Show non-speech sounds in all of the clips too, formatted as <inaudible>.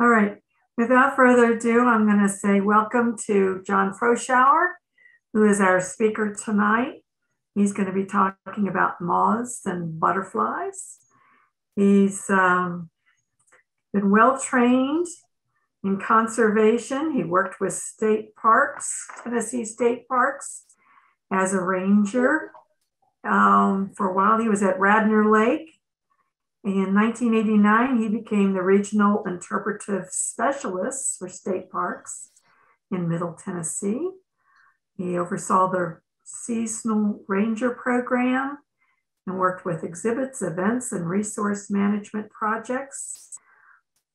All right. Without further ado, I'm going to say welcome to John Froeschauer, who is our speaker tonight. He's going to be talking about moths and butterflies. He's um, been well trained in conservation. He worked with state parks, Tennessee state parks, as a ranger. Um, for a while, he was at Radnor Lake in 1989, he became the regional interpretive specialist for state parks in Middle Tennessee. He oversaw the seasonal ranger program and worked with exhibits, events, and resource management projects.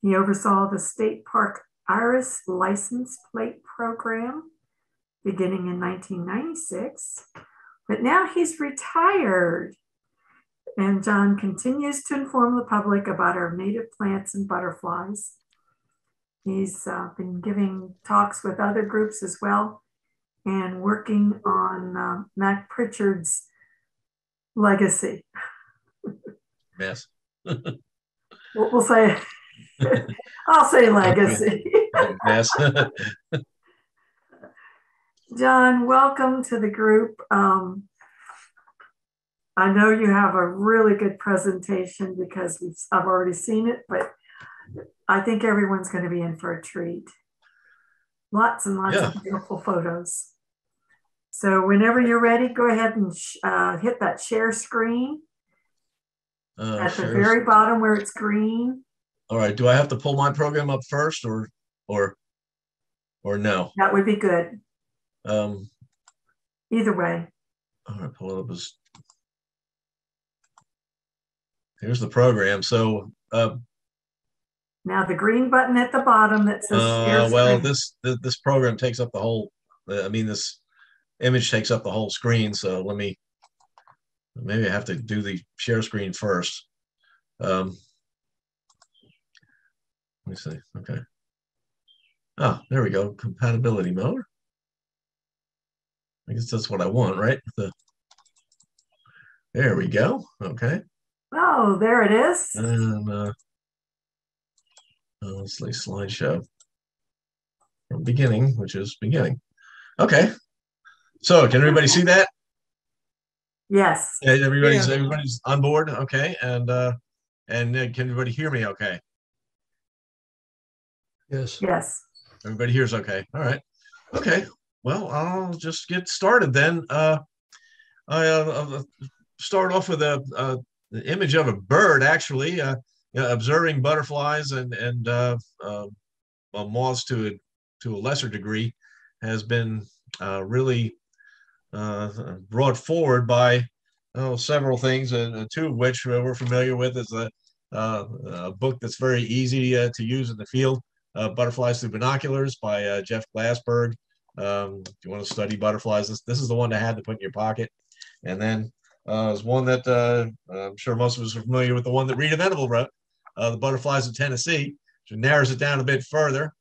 He oversaw the state park IRIS license plate program beginning in 1996, but now he's retired and John continues to inform the public about our native plants and butterflies. He's uh, been giving talks with other groups as well and working on uh, Mack Prichard's legacy. Yes. <laughs> we'll, we'll say, <laughs> I'll say legacy. <laughs> yes. John, welcome to the group. Um, I know you have a really good presentation because we've, I've already seen it, but I think everyone's going to be in for a treat. Lots and lots yeah. of beautiful photos. So whenever you're ready, go ahead and uh, hit that share screen uh, at the very screen. bottom where it's green. All right. Do I have to pull my program up first, or or or no? That would be good. Um, Either way. All right. Pull it up as Here's the program. So uh, now the green button at the bottom that says. Uh, well, this, this this program takes up the whole. I mean, this image takes up the whole screen. So let me. Maybe I have to do the share screen first. Um, let me see. Okay. Ah, there we go. Compatibility mode. I guess that's what I want, right? The, there we go. Okay. Oh, there it is. And uh, let's see, slideshow from beginning, which is beginning. Okay. So can everybody see that? Yes. everybody's yeah. everybody's on board. Okay. And uh, and uh, can everybody hear me? Okay. Yes. Yes. Everybody hears okay. All right. Okay. Well, I'll just get started then. Uh, I uh, start off with a, a the image of a bird actually uh, observing butterflies and and uh, uh, well, moths to a to a lesser degree has been uh, really uh, brought forward by oh, several things, and two of which we're familiar with is a, uh, a book that's very easy to use in the field, "Butterflies Through Binoculars" by Jeff Glassberg. Um, if you want to study butterflies, this, this is the one to have to put in your pocket. And then uh, is one that uh, I'm sure most of us are familiar with the one that Rita Venable wrote, uh, The Butterflies of Tennessee, which narrows it down a bit further.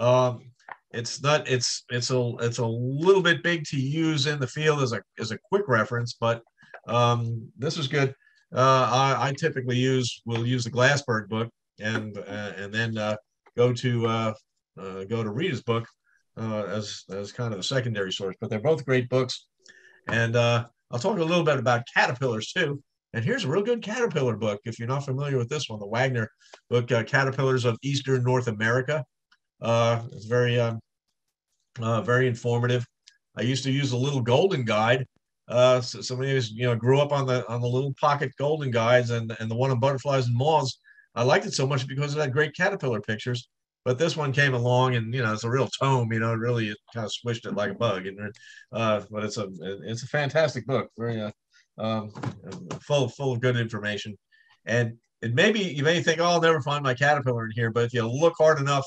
Um, it's not it's it's a it's a little bit big to use in the field as a as a quick reference, but um, this is good. Uh, I, I, typically use will use the Glassberg book and uh, and then uh, go to go to Rita's book as as kind of a secondary source. But they're both great books, and I'll talk a little bit about caterpillars too. And here's a real good caterpillar book. If you're not familiar with this one, the Wagner book, uh, Caterpillars of Eastern North America. Uh, it's very, um, uh, very informative. I used to use a little golden guide. Uh, so somebody who's, you know, grew up on the on the little pocket golden guides and, and the one on butterflies and moths. I liked it so much because it had great caterpillar pictures. But this one came along, and you know, it's a real tome. You know, really, it kind of squished it like a bug. And uh, but it's a it's a fantastic book, very uh, um, full full of good information. And it maybe you may think, oh, I'll never find my caterpillar in here, but if you look hard enough,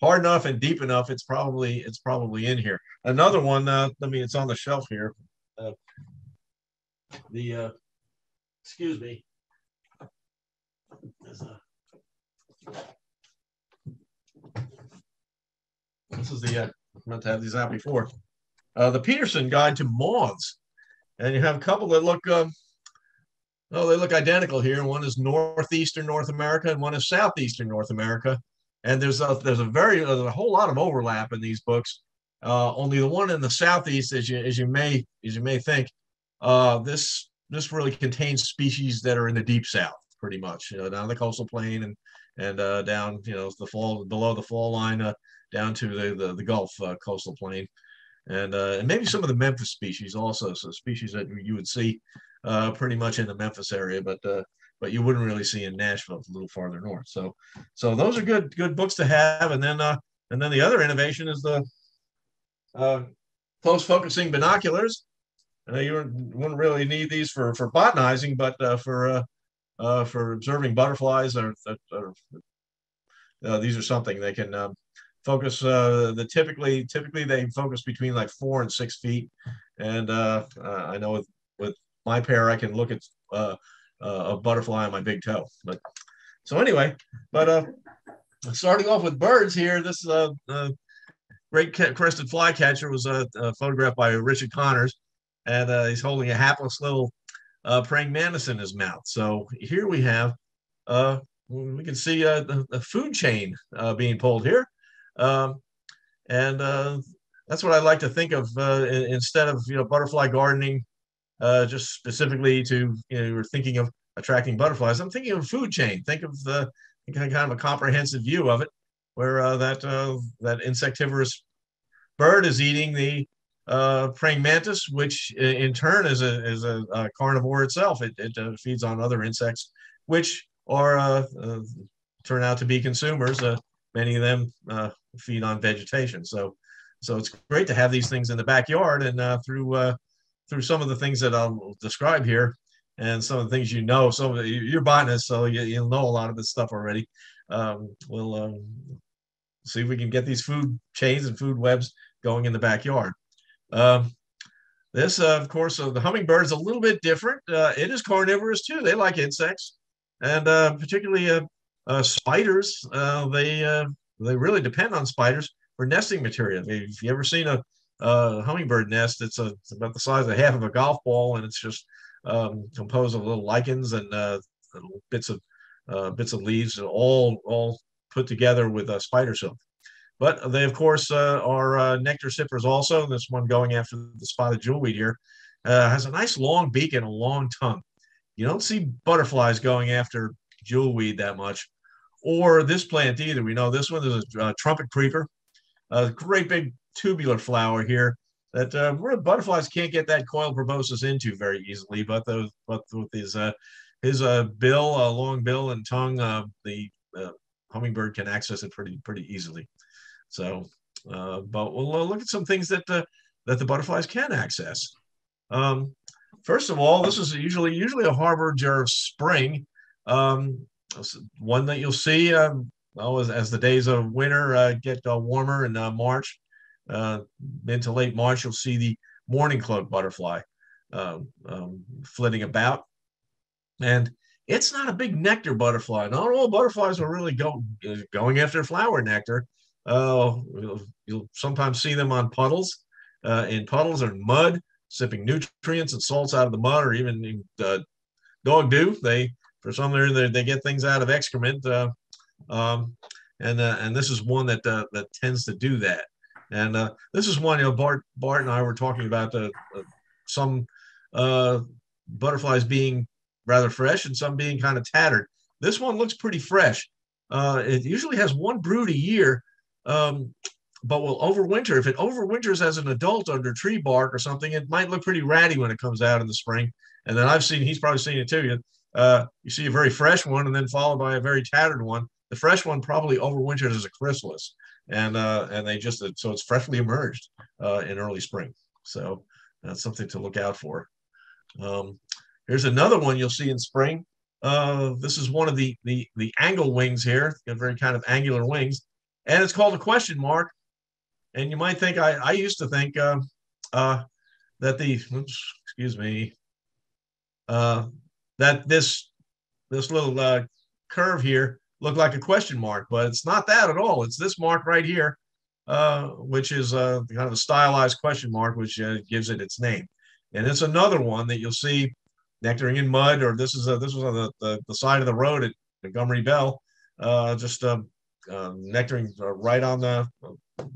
hard enough and deep enough, it's probably it's probably in here. Another one, uh, I mean, it's on the shelf here. Uh, the uh, excuse me. There's a this is the, uh, meant to have these out before. Uh, the Peterson Guide to Moths. And you have a couple that look, um, oh, they look identical here. One is northeastern North America and one is southeastern North America. and there's a there's a very there's a whole lot of overlap in these books. Uh, only the one in the southeast, as you as you may as you may think, uh, this this really contains species that are in the deep south, pretty much. You know, down the coastal plain and and uh, down you know the fall below the fall line uh, down to the the, the Gulf uh, coastal plain, and uh, and maybe some of the Memphis species also. So species that you would see uh, pretty much in the Memphis area, but but you wouldn't really see in Nashville. A little farther north. So, so those are good good books to have. And then uh, and then the other innovation is the uh, close focusing binoculars. Uh, you wouldn't really need these for for botanizing, but uh, for uh, uh, for observing butterflies, or, or uh, these are something they can um, focus. Uh, the typically typically they focus between like four and six feet, and uh, uh, I know with with my pair I can look at uh, uh, a butterfly on my big toe. But so anyway, but uh, starting off with birds here, this uh, great crested flycatcher was uh, uh, photographed by Richard Connors, and uh, he's holding a hapless little uh, praying mantis in his mouth. So here we have, uh, we can see a, uh, a food chain uh, being pulled here. Um, and uh, that's what I like to think of uh, instead of, you know, butterfly gardening uh, just specifically to you know we're thinking of attracting butterflies. I'm thinking of food chain. Think of the kind of a comprehensive view of it, where uh, that uh, that insectivorous bird is eating the uh, praying mantis, which in turn is a is a, a carnivore itself. It, it feeds on other insects, which are turn out to be consumers. many of them feed on vegetation. So so it's great to have these things in the backyard and through through some of the things that I'll describe here and some of the things you know. So you're botanist, so you, will know a lot of this stuff already. Um, we'll um, see if we can get these food chains and food webs going in the backyard. Um, this, uh, of course, uh, the hummingbird is a little bit different. Uh, it is carnivorous too. They like insects, and uh, particularly uh, uh, spiders. they they really depend on spiders for nesting material. If you ever seen a uh, hummingbird nest. It's, a, it's about the size of half of a golf ball, and it's just um, composed of little lichens and uh, little bits of uh, bits of leaves, all all put together with a spider silk. But they, of course, uh, are uh, nectar sippers also. This one going after the spotted jewelweed here uh, has a nice long beak and a long tongue. You don't see butterflies going after jewelweed that much, or this plant either. We know this one is a trumpet creeper, a great big tubular flower here that uh, butterflies can't get that coil proboscis into very easily, but but with his uh, his uh, bill, uh, long bill and tongue, uh, the uh, hummingbird can access it pretty pretty easily. So, uh, but we'll uh, look at some things that uh, that the butterflies can access. Um, first of all, this is usually usually a harbinger of spring. Um, one that you'll see um, well, as, as the days of winter uh, get uh, warmer in March uh, mid to late March, you'll see the mourning cloak butterfly um, um, flitting about. And it's not a big nectar butterfly. Not all butterflies are really go, going after flower nectar. Uh, you'll, you'll, sometimes see them on puddles, uh, in puddles or mud, sipping nutrients and salts out of the mud, or even uh, dog do. They, for some reason, they get things out of excrement. Uh, um, and uh, and this is one that uh, that tends to do that. And uh, this is one, you know, Bart, Bart and I were talking about the, uh, some uh, butterflies being rather fresh and some being kind of tattered. This one looks pretty fresh. Uh, it usually has one brood a year, um, but will overwinter. If it overwinters as an adult under tree bark or something, it might look pretty ratty when it comes out in the spring. And then I've seen, he's probably seen it too. You, uh, you see a very fresh one and then followed by a very tattered one. The fresh one probably overwintered as a chrysalis and uh, and they just so it's freshly emerged uh, in early spring. So that's something to look out for. Um, here's another one you'll see in spring. Uh, this is one of the the the angle wings here, very kind of angular wings, and it's called a question mark. And you might think I I used to think uh, uh, that the oops, excuse me uh, that this this little uh, curve here looked like a question mark, but it's not that at all. It's this mark right here, uh, which is uh, kind of a stylized question mark, which uh, gives it its name. And it's another one that you'll see nectaring in mud, or this is a, this was on the, the, the, side of the road at Montgomery Bell, uh, just uh, nectaring right on the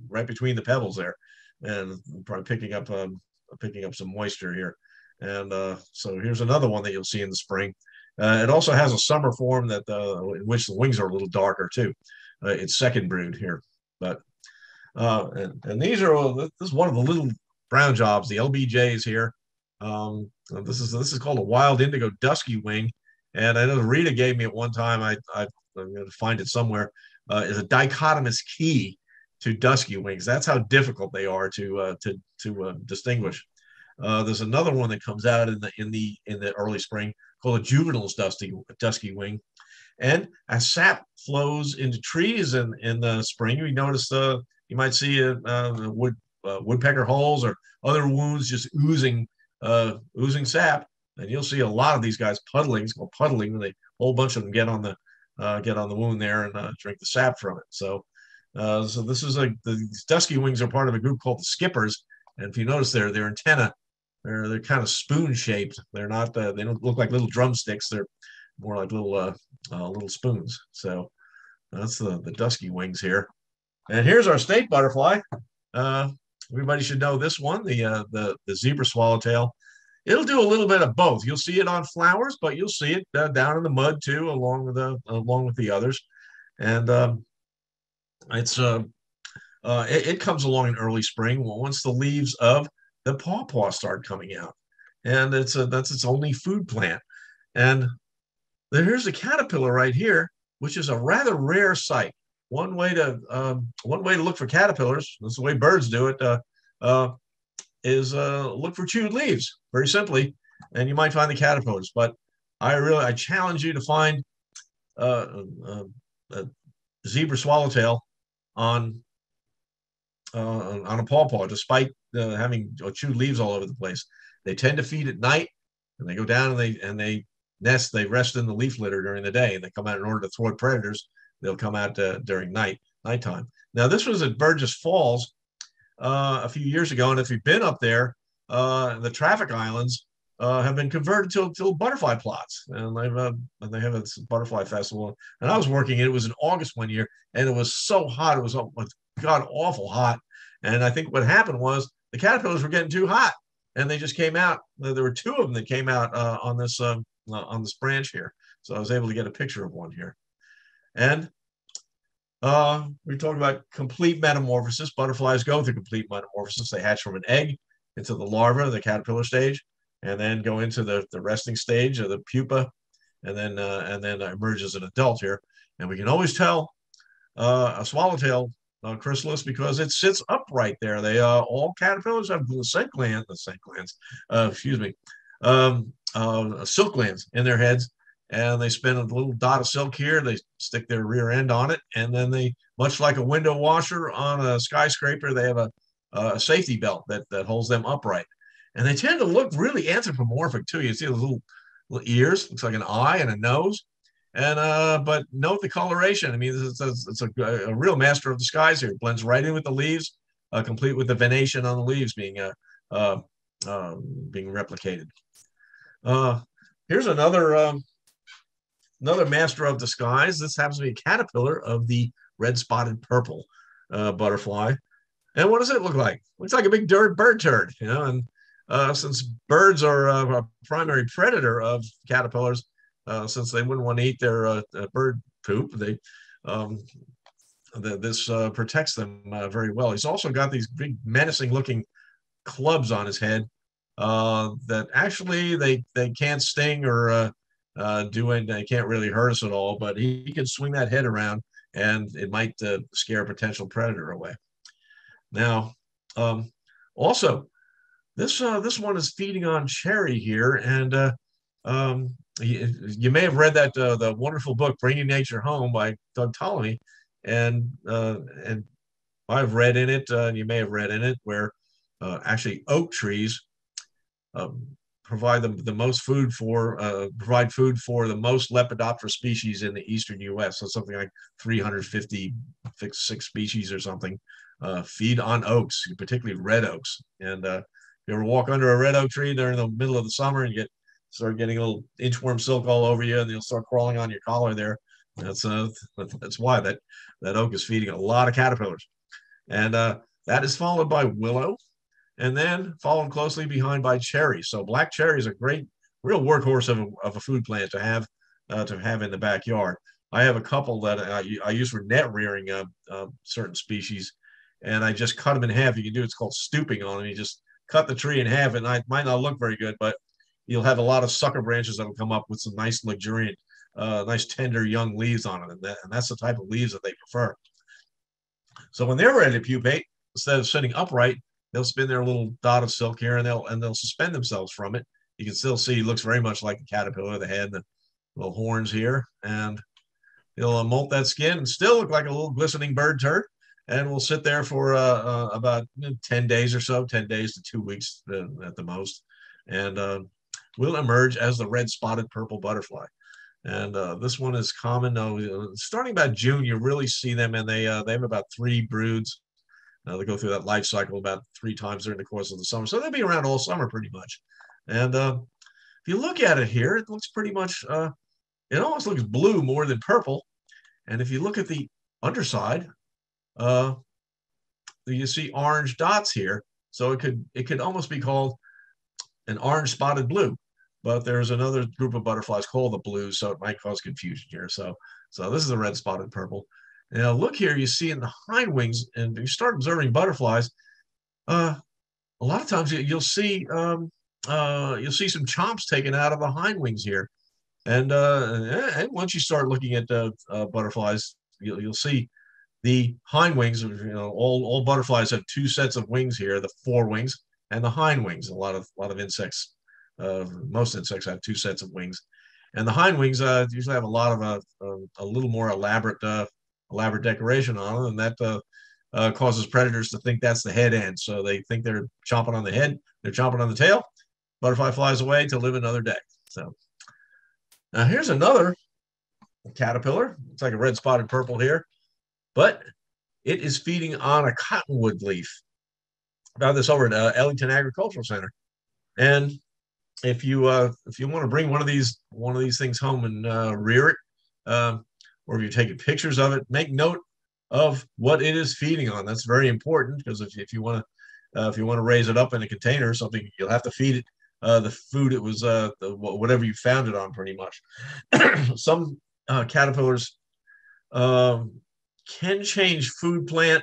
right between the pebbles there, and probably picking up um, picking up some moisture here. And uh, so here's another one that you'll see in the spring. Uh, it also has a summer form that uh, in which the wings are a little darker too. Uh, it's second brood here, but uh, and, and these are this is one of the little brown jobs, the LBJs here. Um, this is this is called a wild indigo dusky wing, and I know Rita gave me at one time. I, I am going to find it somewhere. Uh, is a dichotomous key to dusky wings. That's how difficult they are to uh, to to uh, distinguish. Uh, there's another one that comes out in the in the in the early spring called a Juvenal's dusty dusky wing, and as sap flows into trees in in the spring, you notice the you might see a, a wood uh, woodpecker holes or other wounds just oozing uh, oozing sap, and you'll see a lot of these guys puddling. It's called puddling. They a whole bunch of them get on the uh, get on the wound there and uh, drink the sap from it. So, uh, so this is like the, dusky wings are part of a group called the skippers. And if you notice their their antenna, they're they're kind of spoon shaped. They're not uh, they don't look like little drumsticks. They're more like little uh, uh, little spoons. So that's the the dusky wings here. And here's our state butterfly. Uh, everybody should know this one, the uh, the the zebra swallowtail. It'll do a little bit of both. You'll see it on flowers, but you'll see it uh, down in the mud too, along with the along with the others. And um, it's uh, uh, it, it, comes along in early spring once the leaves of the pawpaw start coming out, and it's a that's its only food plant. And then here's a caterpillar right here, which is a rather rare sight. One way to um, one way to look for caterpillars. That's the way birds do it. Uh, uh, is uh, look for chewed leaves, very simply, and you might find the caterpillars. But I really I challenge you to find uh, uh, a zebra swallowtail on uh, on a pawpaw, despite having chewed leaves all over the place. They tend to feed at night, and they go down and they and they nest. They rest in the leaf litter during the day, and they come out in order to thwart predators. They'll come out uh, during night nighttime. Now this was at Burgess Falls uh, a few years ago, and if you've been up there, uh, the traffic islands uh, have been converted to, to butterfly plots, and they've uh, and they have a butterfly festival. And I was working; it was in August one year, and it was so hot. It was god awful hot. And I think what happened was the caterpillars were getting too hot, and they just came out. There were two of them that came out uh, on this um, uh, on this branch here, so I was able to get a picture of one here. And uh, we talked about complete metamorphosis. Butterflies go through complete metamorphosis. They hatch from an egg into the larva, the caterpillar stage, and then go into the, the resting stage of the pupa, and then uh, and then emerge as an adult here. And we can always tell uh, a swallowtail uh, chrysalis because it sits upright there. They uh, all caterpillars have the scent glands, the scent glands, uh, excuse me, um, uh, silk glands in their heads, and they spin a little dot of silk here. They stick their rear end on it, and then they, much like a window washer on a skyscraper, they have a, a safety belt that, that holds them upright. And they tend to look really anthropomorphic too. You see the little, little ears, looks like an eye and a nose. And uh, but note the coloration. I mean, it's, it's, it's a, a, real master of disguise here. It blends right in with the leaves, uh, complete with the venation on the leaves being uh, uh, um, being replicated. Uh, here's another um, another master of disguise. This happens to be a caterpillar of the red spotted purple uh, butterfly. And what does it look like? Looks like a big dirt bird turd, you know. And uh, since birds are a primary predator of caterpillars, uh, since they wouldn't want to eat their uh, bird poop, they um, this uh, protects them uh, very well. He's also got these big menacing looking clubs on his head that actually they they can't sting or uh, doing. They can't really hurt us at all, but he, he can swing that head around and it might uh, scare a potential predator away. Now, um, also, this uh, this one is feeding on cherry here, and uh, um, you, may have read that uh, the wonderful book "Bringing Nature Home" by Doug Tallamy, and uh, and I've read in it, uh, and you may have read in it, where uh, actually oak trees um, provide the, the most food for uh, provide food for the most Lepidoptera species in the eastern U.S. So something like 350 six species or something uh, feed on oaks, particularly red oaks. And uh, you ever walk under a red oak tree during the middle of the summer and get start getting a little inchworm silk all over you, and they'll start crawling on your collar there. That's uh, that's why that that oak is feeding a lot of caterpillars, and uh, that is followed by willow, and then followed closely behind by cherry. So black cherry is a great, real workhorse of a, of a food plant to have uh, to have in the backyard. I have a couple that I, I use for net rearing uh, uh, certain species, and I just cut them in half. You can do it's called stooping on them. You just cut the tree in half, and it might not look very good, but you'll have a lot of sucker branches that'll come up with some nice luxuriant, uh, nice tender young leaves on it, and, that, and that's the type of leaves that they prefer. So when they're ready to pupate, instead of sitting upright, they'll spin their little dot of silk here, and they'll and they'll suspend themselves from it. You can still see it looks very much like a caterpillar. The head, the little horns here, and He'll uh, molt that skin and still look like a little glistening bird turd. And we'll sit there for uh, uh, about 10 days or so, 10 days to two weeks uh, at the most. And uh, will emerge as the red spotted purple butterfly. And uh, this one is common. though. starting about June, you really see them, and they they have about three broods. they go through that life cycle about three times during the course of the summer, so they'll be around all summer pretty much. And if you look at it here, it looks pretty much it almost looks blue more than purple. And if you look at the underside, uh, you see orange dots here. So it could it could almost be called an orange spotted blue. But there's another group of butterflies called the blues, so it might cause confusion here. So so this is a red spotted purple. Now look here, you see in the hind wings, and you start observing butterflies. Uh, a lot of times you'll see um, uh, you'll see some chomps taken out of the hind wings here. And, uh, and once you start looking at uh, uh, butterflies, you'll, you'll see the hind wings. You know, all, all butterflies have two sets of wings here: the fore wings and the hind wings. A lot of a lot of insects, uh, most insects have two sets of wings, and the hind wings uh, usually have a lot of a, uh, a, a little more elaborate uh, elaborate decoration on them, and that uh, uh, causes predators to think that's the head end. So they think they're chomping on the head, they're chomping on the tail. Butterfly flies away to live another day. So now here's another caterpillar. It's like a red spotted purple here, but it is feeding on a cottonwood leaf. Found this over at uh, Ellington Agricultural Center, and if you uh, if you want to bring one of these one of these things home and uh, rear it, um, or if you're taking pictures of it, make note of what it is feeding on. That's very important because if, if you want to uh, if you want to raise it up in a container or something, you'll have to feed it uh, the food it was uh, the, whatever you found it on pretty much <clears throat> some uh, caterpillars um, can change food plant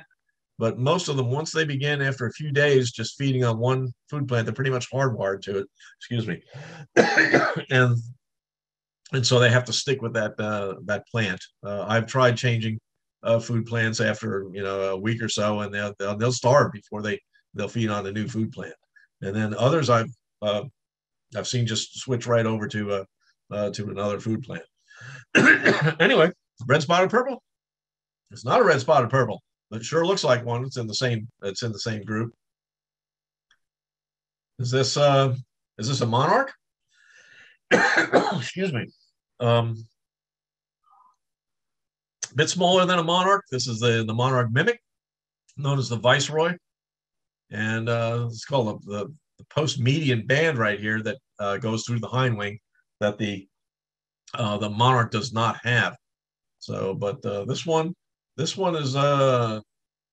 but most of them once they begin after a few days just feeding on one food plant they're pretty much hardwired to it excuse me <coughs> and and so they have to stick with that uh, that plant uh, i've tried changing uh, food plants after you know a week or so and they'll, they'll, they'll starve before they they'll feed on a new food plant and then others I've uh, I've seen just switch right over to uh, uh to another food plant. <coughs> anyway, red spotted purple. It's not a red spotted purple. It sure looks like one. It's in the same. It's in the same group. Is this uh is this a monarch? <coughs> Excuse me. Um, a bit smaller than a monarch. This is the the monarch mimic, known as the viceroy, and uh, it's called the, the the post median band right here that uh, goes through the hind wing that the uh, the monarch does not have. So, but uh, this one, this one is uh,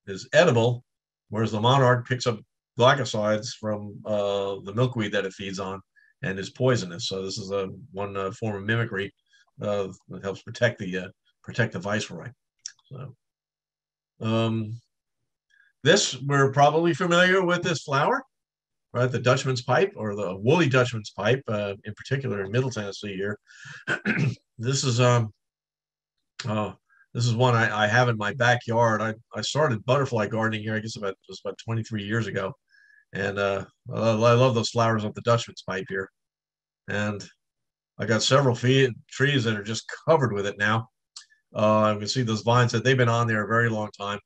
is edible, whereas the monarch picks up glycosides from uh, the milkweed that it feeds on and is poisonous. So this is a one uh, form of mimicry uh, that helps protect the uh, protect the viceroy. So, um, this we're probably familiar with this flower right? The Dutchman's pipe or the woolly Dutchman's pipe, uh, in particular in Middle Tennessee here. <clears throat> this is um, uh, this is one I, I, have in my backyard. I, I started butterfly gardening here, I guess about just about 23 years ago, and uh, I, love those flowers of the Dutchman's pipe here, and I got several feet, trees that are just covered with it now. Uh, you can see those vines that they've been on there a very long time,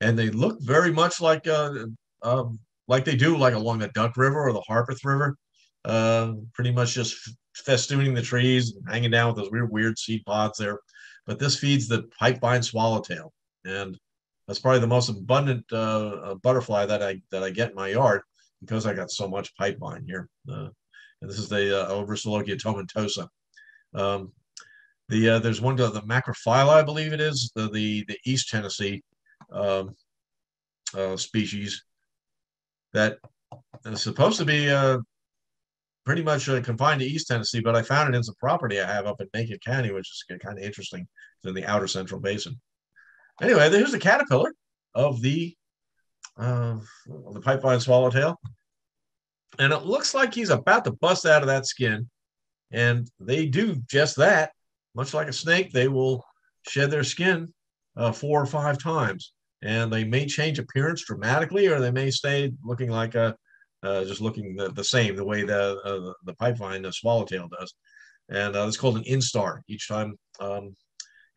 and they look very much like uh, um, like they do like along the Duck River or the Harpeth River, uh, pretty much just festooning the trees, and hanging down with those weird, weird seed pods there. But this feeds the pipevine swallowtail, and that's probably the most abundant uh, uh, butterfly that I that I get in my yard because I got so much pipevine here. Uh, and this is the uh, Aristolochia tomentosa. Um, The uh, there's one the macrophylla, I believe it is the the, the East Tennessee um, uh, species that is supposed to be uh, pretty much uh, confined to East Tennessee, but I found it in some property I have up in Macon County, which is kind of interesting. It's in the outer central basin. Anyway, here's the caterpillar of the uh, the pipevine swallowtail. And it looks like he's about to bust out of that skin. And they do just that. Much like a snake, they will shed their skin uh, four or five times. And they may change appearance dramatically, or they may stay looking like a uh, just looking the, the same, the way the uh, the pipevine, the swallowtail does. And uh, it's called an instar. Each time, um,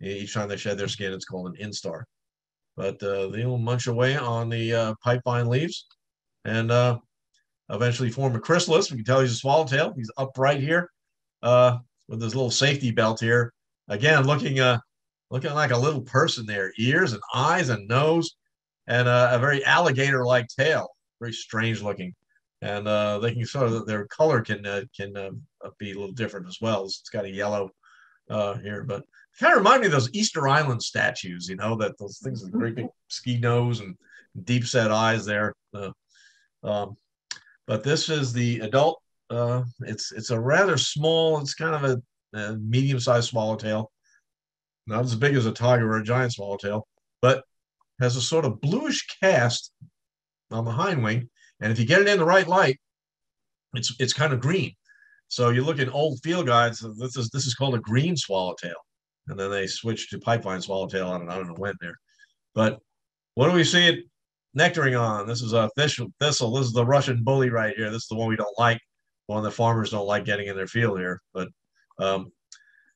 each time they shed their skin, it's called an instar. But uh, they will munch away on the uh, pipevine leaves, and uh, eventually form a chrysalis. We can tell he's a swallowtail. He's upright here with his little safety belt here. Again, looking uh, looking like a little person there, ears and eyes and nose, and a very alligator-like tail. Very strange looking, and uh, they can sort of their color can uh, can uh, be a little different as well. It's got a yellow uh, here, but kind of remind me of those Easter Island statues. You know that those things with great big ski nose and deep set eyes there. Uh, um, but this is the adult. Uh, it's it's a rather small. It's kind of a, a medium-sized swallowtail, not as big as a tiger or a giant swallowtail, but has a sort of bluish cast on the hind wing. And if you get it in the right light, it's it's kind of green. So you look in old field guides. This is this is called a green swallowtail, and then they switched to pipevine swallowtail. I don't, I don't know when there, but what do we see it nectaring on. This is a thistle. Thistle. This is the Russian bully right here. This is the one we don't like. One the farmers don't like getting in their field here. But um,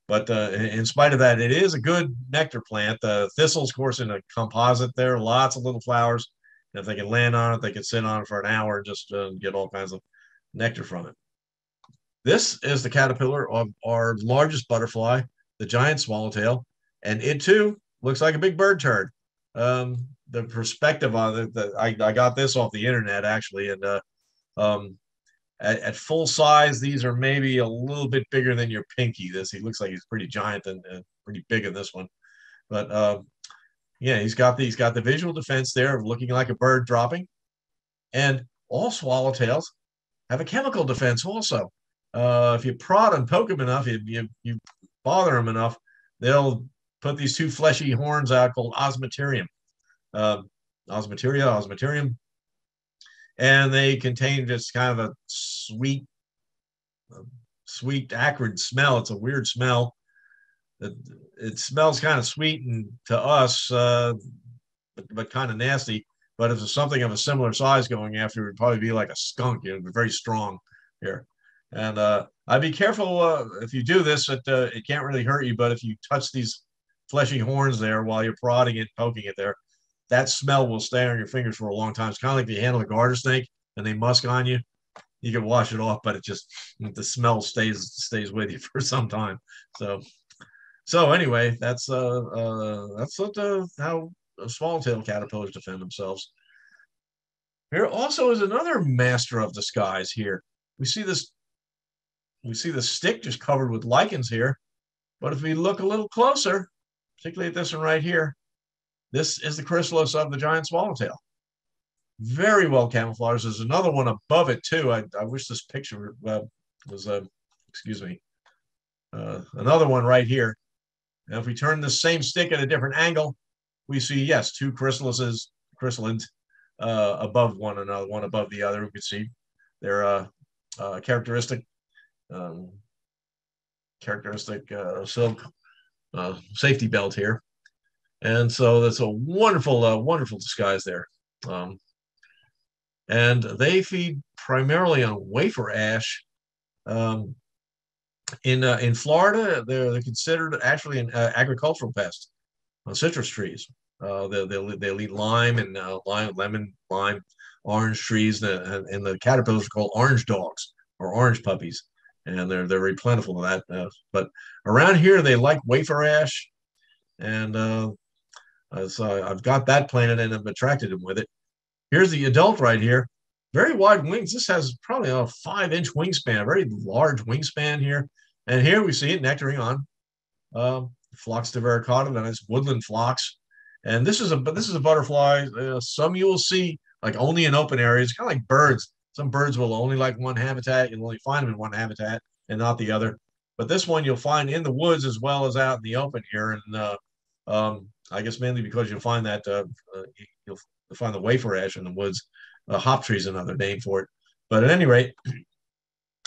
but uh, in spite of that, it is a good nectar plant. The thistles, of course, in a composite there, lots of little flowers. If they can land on it, they can sit on it for an hour and just uh, get all kinds of nectar from it. This is the caterpillar of our largest butterfly, the giant swallowtail, and it too looks like a big bird turd. Um, the perspective on it. The, I, I got this off the internet actually, and uh, um, at, at, full size, these are maybe a little bit bigger than your pinky. This he looks like he's pretty giant and uh, pretty big in this one, but um, yeah, he's got the, he's got the visual defense there of looking like a bird dropping, and all swallowtails have a chemical defense also. Uh, if you prod and poke them enough, you, you, you bother them enough, they'll put these two fleshy horns out called osmeterium uh, osmeteria, osmeterium, and they contain just kind of a sweet, sweet acrid smell. It's a weird smell. It, it smells kind of sweet and to us, uh, but, but kind of nasty. But if there's something of a similar size going after, it would probably be like a skunk. Would be very strong here. And uh, I'd be careful uh, if you do this. It, uh, it can't really hurt you, but if you touch these fleshy horns there while you're prodding it, poking it there, that smell will stay on your fingers for a long time. It's kind of like if you handle a garter snake and they musk on you, you can wash it off, but it just the smell stays stays with you <laughs> for some time. So, so anyway, that's uh, uh that's what, uh, how swallowtail caterpillars defend themselves. Here also is another master of disguise. Here we see this, we see the stick just covered with lichens here, but if we look a little closer, particularly at this one right here, this is the chrysalis of the giant swallowtail. Very well camouflaged. There's another one above it too. I, I wish this picture uh, was, uh, excuse me, uh, another one right here. Now, if we turn the same stick at a different angle, we see, yes, two chrysalises, chrysalids uh, above one another, one above the other. We can see their uh, uh, characteristic, um, characteristic uh, silk uh, safety belt here. And so that's a wonderful, uh, wonderful disguise there. Um, and they feed primarily on wafer ash. Um, in uh, in Florida, they're, they're considered actually an uh, agricultural pest on citrus trees. Uh, they, they'll, they'll eat lime and uh, lime, lemon, lime, orange trees, and, and the caterpillars are called orange dogs or orange puppies, and they're they're very plentiful of that. Uh, but around here, they like wafer ash, and uh, uh, so I've got that planted and I've attracted them with it. Here's the adult right here. Very wide wings. This has probably a five inch wingspan, a very large wingspan here. And here we see it nectaring on Um, phlox divaricata, nice woodland phlox. And this is a but this is a butterfly. Uh, some you will see like only in open areas, kind of like birds. Some birds will only like one habitat. You'll only find them in one habitat and not the other. But this one you'll find in the woods as well as out in the open here. And uh, um, I guess mainly because you'll find that uh, uh, you'll find the wafer ash in the woods. Uh, hop tree is another name for it. But at any rate,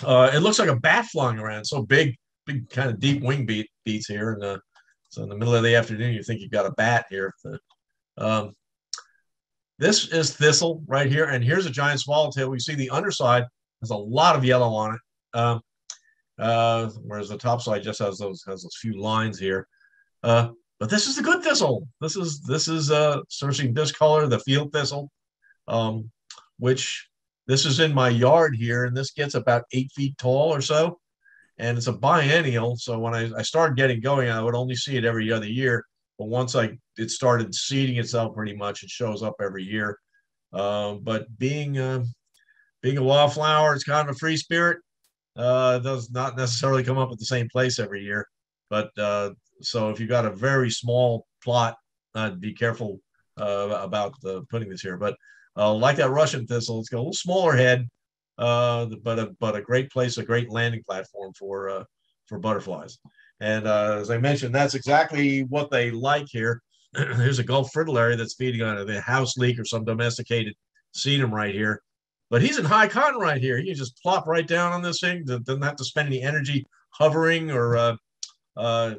uh, it looks like a bat flying around. So big, big kind of deep wing beat beats here. And uh, so in the middle of the afternoon, you think you've got a bat here. Um, this is thistle right here. And here's a giant swallowtail. We see the underside has a lot of yellow on it. Um, uh, whereas the top side just has those has those few lines here. Uh, but this is the good thistle. This is this is uh Cirsium discolor, the field thistle, um, which this is in my yard here, and this gets about eight feet tall or so, and it's a biennial. So when I, I started getting going, I would only see it every other year. But once I it started seeding itself pretty much, it shows up every year. Uh, but being uh, being a wildflower, it's kind of a free spirit. Uh, does not necessarily come up at the same place every year. But uh, so if you've got a very small plot, be careful uh, about uh, putting this here. But uh, like that Russian thistle, it's got a little smaller head, uh, but a but a great place, a great landing platform for uh, for butterflies. And uh, as I mentioned, that's exactly what they like here. <clears throat> Here's a Gulf fritillary that's feeding on a house leek or some domesticated sedum right here. But he's in high cotton right here. He can just plop right down on this thing. Doesn't have to spend any energy hovering or uh, uh,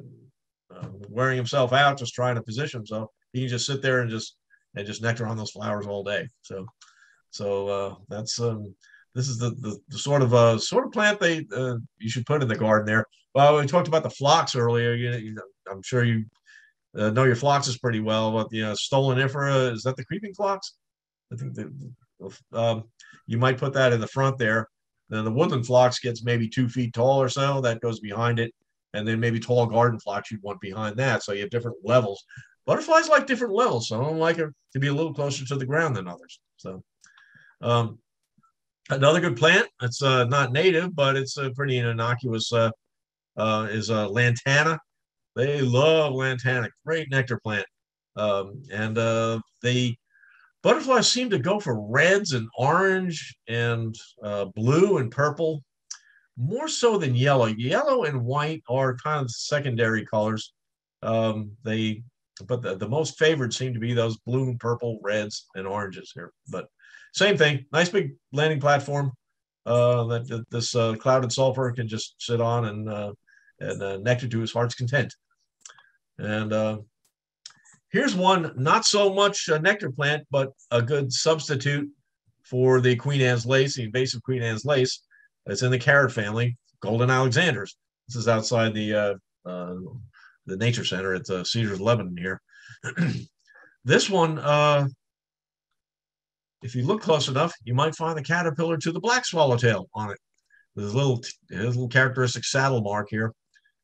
wearing himself out, just trying to position himself. He can just sit there and just and just nectar on those flowers all day. So, so uh, that's um, this is the, the, the sort of uh, sort of plant they uh, you should put in the garden there. Well, we talked about the phlox earlier. You, you I'm sure you uh, know your phloxes pretty well. But the uh, stolonifera is that the creeping phlox? I think that um, you might put that in the front there. Then the woodland phlox gets maybe two feet tall or so. That goes behind it, and then maybe tall garden phlox you'd want behind that. So you have different levels. Butterflies like different levels. Some of them like to be a little closer to the ground than others. So um, another good plant. It's uh, not native, but it's a pretty innocuous. Uh, uh, is uh, lantana. They love lantana. Great nectar plant. Um, and uh, they butterflies seem to go for reds and orange and uh, blue and purple more so than yellow. Yellow and white are kind of secondary colors. Um, they, but the, the most favored seem to be those blue, purple, reds, and oranges here. But same thing, nice big landing platform uh, that, that, this uh, clouded sulfur can just sit on and uh, and uh, nectar to his heart's content. And uh, here's one not so much a nectar plant, but a good substitute for the Queen Anne's lace, the invasive Queen Anne's lace. It's in the carrot family, golden Alexanders. This is outside the uh, uh, the nature center at uh, Cedars Lebanon here. <clears throat> this one, uh, if you look close enough, you might find the caterpillar to the black swallowtail on it. There's a little, a little characteristic saddle mark here,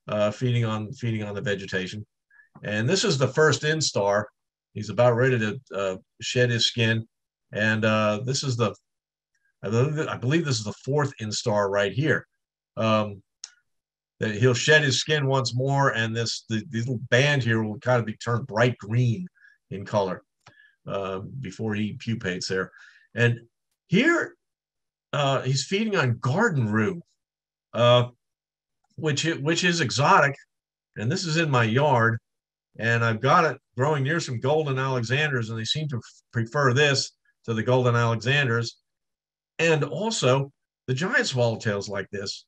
uh, feeding on feeding on the vegetation. And this is the first instar. He's about ready to uh, shed his skin, and uh, this is the I believe, I believe this is the fourth instar right here. Um, that he'll shed his skin once more, and this the, the, little band here will kind of be turned bright green in color uh, before he pupates there. And here uh, he's feeding on garden rue, uh, which which is exotic, and this is in my yard, and I've got it growing near some golden Alexanders, and they seem to prefer this to the golden Alexanders and also the giant swallowtails like this.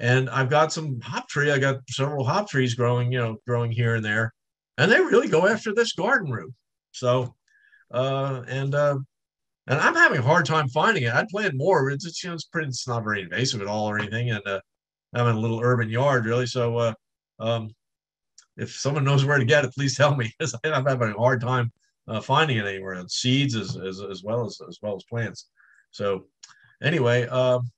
And I've got some hop tree. I got several hop trees growing, you know, growing here and there, and they really go after this garden rue. So, uh, and uh, and I'm having a hard time finding it. I'd plant more. It's, it's you know it's pretty. It's not very invasive at all or anything, and uh, I'm in a little urban yard really. So, uh, um, if someone knows where to get it, please tell me <laughs> because I'm having a hard time uh, finding it anywhere. And seeds as, as as well as as well as plants. So anyway, um,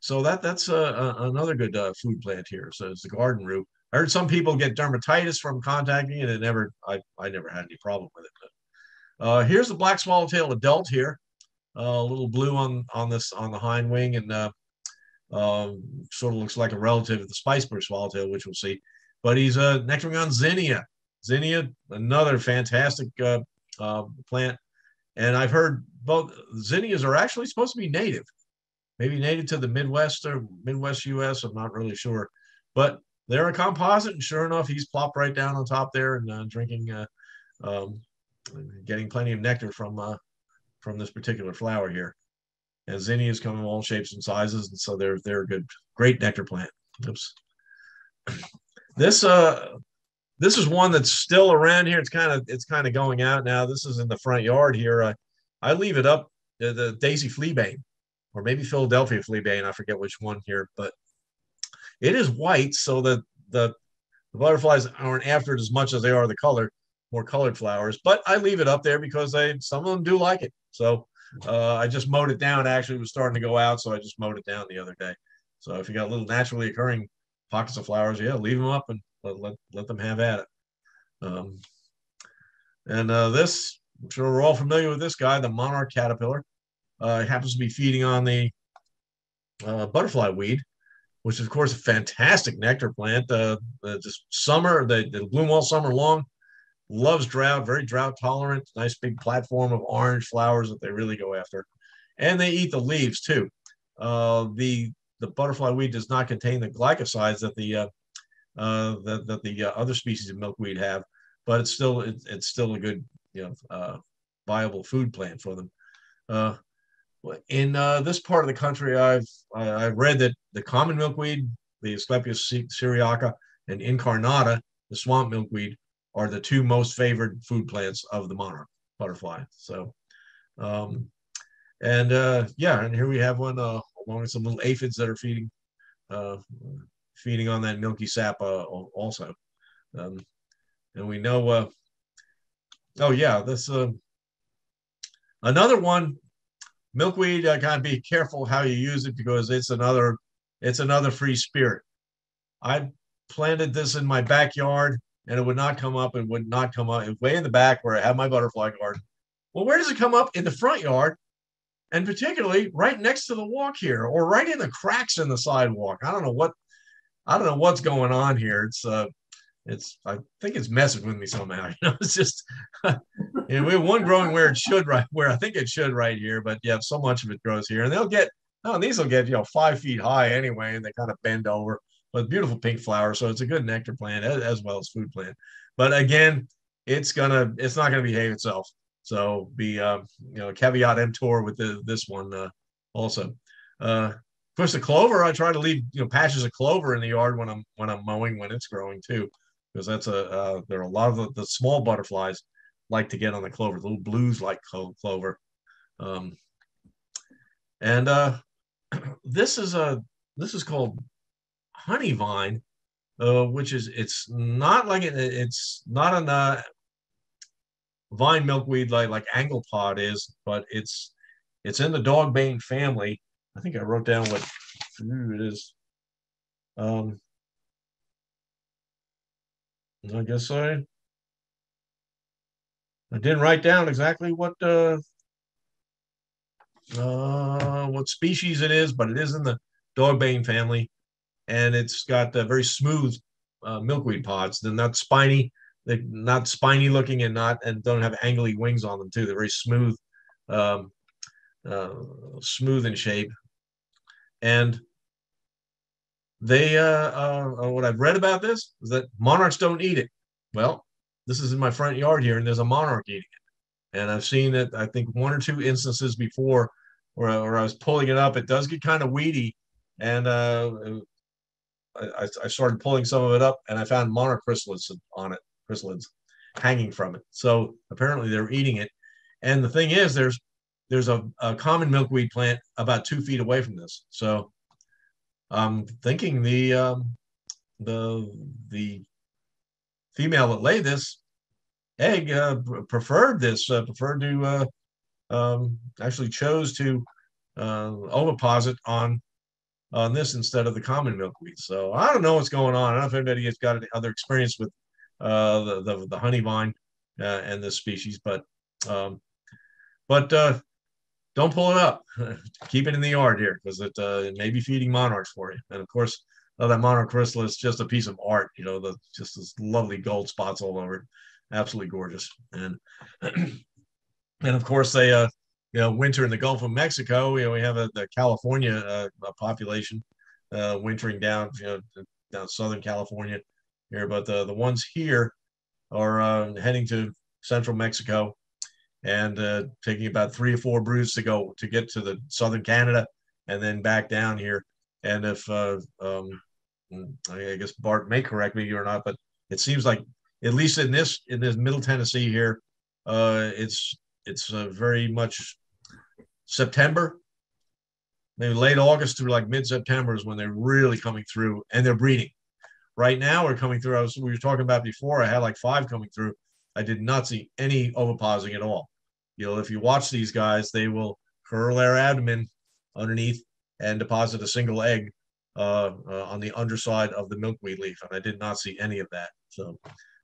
so that that's uh, another good uh, food plant here. So it's the garden root. I heard some people get dermatitis from contacting it, and it never I, I never had any problem with it. But, uh, here's the black swallowtail adult here, uh, a little blue on on this on the hind wing, and uh, um, sort of looks like a relative of the spicebush swallowtail, which we'll see. but he's a Nectaron zinnia. Zinnia, another fantastic uh, uh, plant. And I've heard both zinnias are actually supposed to be native, maybe native to the Midwest or Midwest US. I'm not really sure, but they're a composite. And sure enough, he's plopped right down on top there and uh, drinking, uh, um, getting plenty of nectar from uh, from this particular flower here. And zinnias come in all shapes and sizes, and so they're they're a good, great nectar plant. Oops. This uh this is one that's still around here. It's kind of it's kind of going out now. This is in the front yard here. I, I leave it up the, the Daisy fleabane, or maybe Philadelphia fleabane. And I forget which one here, but it is white, so that the, the butterflies aren't after it as much as they are the color, more colored flowers. But I leave it up there because they some of them do like it. So uh, I just mowed it down. Actually, it was starting to go out, so I just mowed it down the other day. So if you got little naturally occurring pockets of flowers, yeah, leave them up and let, let, let them have at it. Um, and uh, this, I'm sure we're all familiar with this guy, the monarch caterpillar. Uh, happens to be feeding on the uh, butterfly weed, which is, of course, a fantastic nectar plant. Uh, just summer, they, they bloom all summer long. Loves drought, very drought tolerant. Nice big platform of orange flowers that they really go after, and they eat the leaves too. Uh, the the butterfly weed does not contain the glycosides that the uh, uh, that, that the uh, other species of milkweed have, but it's still it, it's still a good you know uh, viable food plant for them. Uh, in uh, this part of the country, I've I've read that the common milkweed, the Asclepias syriaca, and incarnata, the swamp milkweed, are the two most favored food plants of the monarch butterfly. So, um, and uh, yeah, and here we have one uh, along with some little aphids that are feeding uh, feeding on that milky sap uh, also. Um, and we know, uh, oh yeah, this uh, another one. Milkweed, uh, gotta be careful how you use it because it's another, it's another free spirit. I planted this in my backyard and it would not come up and would not come up. way in the back where I have my butterfly garden. Well, where does it come up? In the front yard, and particularly right next to the walk here, or right in the cracks in the sidewalk. I don't know what I don't know what's going on here. It's uh, it's I think it's messing with me somehow. <laughs> You know, it's just <laughs> you know, we have one growing where it should right where I think it should right here, but yeah, so much of it grows here, and they'll get no, and these will get you know five feet high anyway, and they kind of bend over. But beautiful pink flower, so it's a good nectar plant as, as well as food plant. But again, it's gonna it's not gonna behave itself. So be uh, you know caveat emptor with the, this one uh, also. Uh, course, the clover, I try to leave you know patches of clover in the yard when I'm when I'm mowing when it's growing too, because that's a uh, there are a lot of the, the, small butterflies like to get on the clover, the little blues like clover, um, and uh, <clears throat> this is a this is called honey vine, uh, which is it's not like it, it's not an uh, vine milkweed like like anglepod is, but it's it's in the dogbane family I think I wrote down what it is. Um, I guess I I didn't write down exactly what uh, uh, what species it is, but it is in the dogbane family, and it's got uh, very smooth uh, milkweed pods. They're not spiny, they're not spiny looking, and not and don't have angly wings on them too. They're very smooth, um, uh, smooth in shape, and they, uh, uh, uh, what I've read about this is that monarchs don't eat it. Well, this is in my front yard here, and there's a monarch eating it. And I've seen it, I think, one or two instances before where, where I was pulling it up. It does get kind of weedy. And uh, I, I started pulling some of it up, and I found monarch chrysalids on it, chrysalids hanging from it. So apparently they're eating it. And the thing is, there's there's a, a common milkweed plant about two feet away from this. So I'm thinking the um, the the female that laid this egg uh, preferred this, uh, preferred to uh, um, actually chose to uh, oviposit on on this instead of the common milkweed. So I don't know what's going on. I don't know if anybody has got any other experience with uh, the, the, the honey vine uh, and this species, but um, but uh, don't pull it up. <laughs> Keep it in the yard here because it, uh, it may be feeding monarchs for you. And of course, of that monarch chrysalis, just a piece of art. You know, the just this lovely gold spots all over it, absolutely gorgeous. And <clears throat> and of course they uh you know winter in the Gulf of Mexico. You know we have a, the California uh, population uh, wintering down you know down Southern California here, but the the ones here are uh, heading to central Mexico and uh, taking about three or four broods to go to get to the southern Canada and then back down here. And if uh, um, I guess Bart may correct me or not, but it seems like at least in this in this Middle Tennessee here, uh, it's it's uh, very much September, maybe late August through like mid September is when they're really coming through and they're breeding. Right now, we're coming through. I was we were talking about before. I had like five coming through. I did not see any oviposing at all. You know, if you watch these guys, they will curl their abdomen underneath and deposit a single egg uh, uh, on the underside of the milkweed leaf, and I did not see any of that. So,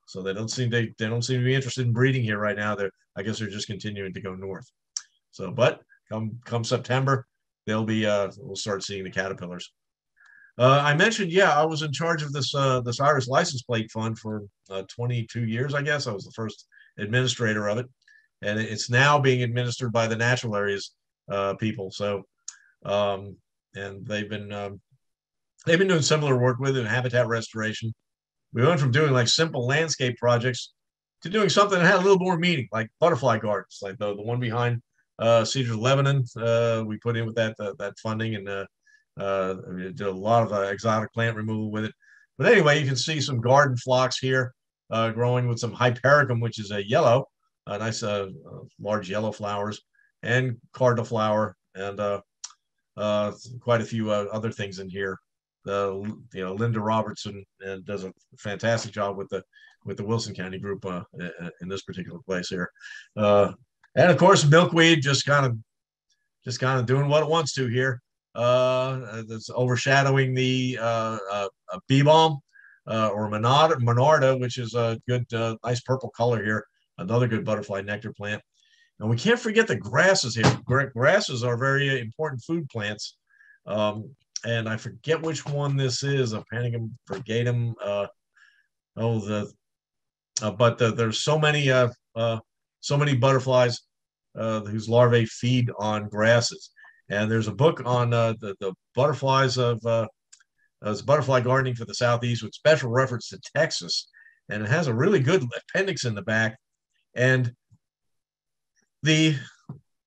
so they don't seem they, they don't seem to be interested in breeding here right now. They're I guess they're just continuing to go north. So, but come come September, they'll be uh, we'll start seeing the caterpillars. Uh, I mentioned, yeah, I was in charge of this uh, this Irish license plate fund for uh, 22 years. I guess I was the first administrator of it, and it's now being administered by the natural areas uh, people. So, um, and they've been um, they've been doing similar work with it in habitat restoration. We went from doing like simple landscape projects to doing something that had a little more meaning, like butterfly gardens, like the, the one behind uh, Cedars Lebanon. Uh, we put in with that uh, that funding and uh, uh, did a lot of uh, exotic plant removal with it. But anyway, you can see some garden phlox here growing with some hypericum, which is a yellow, nice uh, large yellow flowers, and cardinal flower, and uh, uh, quite a few other things in here. The you know Linda Robertson does a fantastic job with the with the Wilson County group in this particular place here, and of course milkweed just kind of just kind of doing what it wants to here uh, that's overshadowing the uh, uh, bee balm uh, or monarda, monarda, which is a good, uh, nice purple color here. Another good butterfly nectar plant. And we can't forget the grasses here. Grasses are very important food plants. Um, and I forget which one this is, a Panicum virgatum. Uh, oh, the uh, but the, there's so many uh, uh, so many butterflies uh, whose larvae feed on grasses. And there's a book on uh, the, the butterflies of butterfly gardening for the Southeast with special reference to Texas. And it has a really good appendix in the back. And the,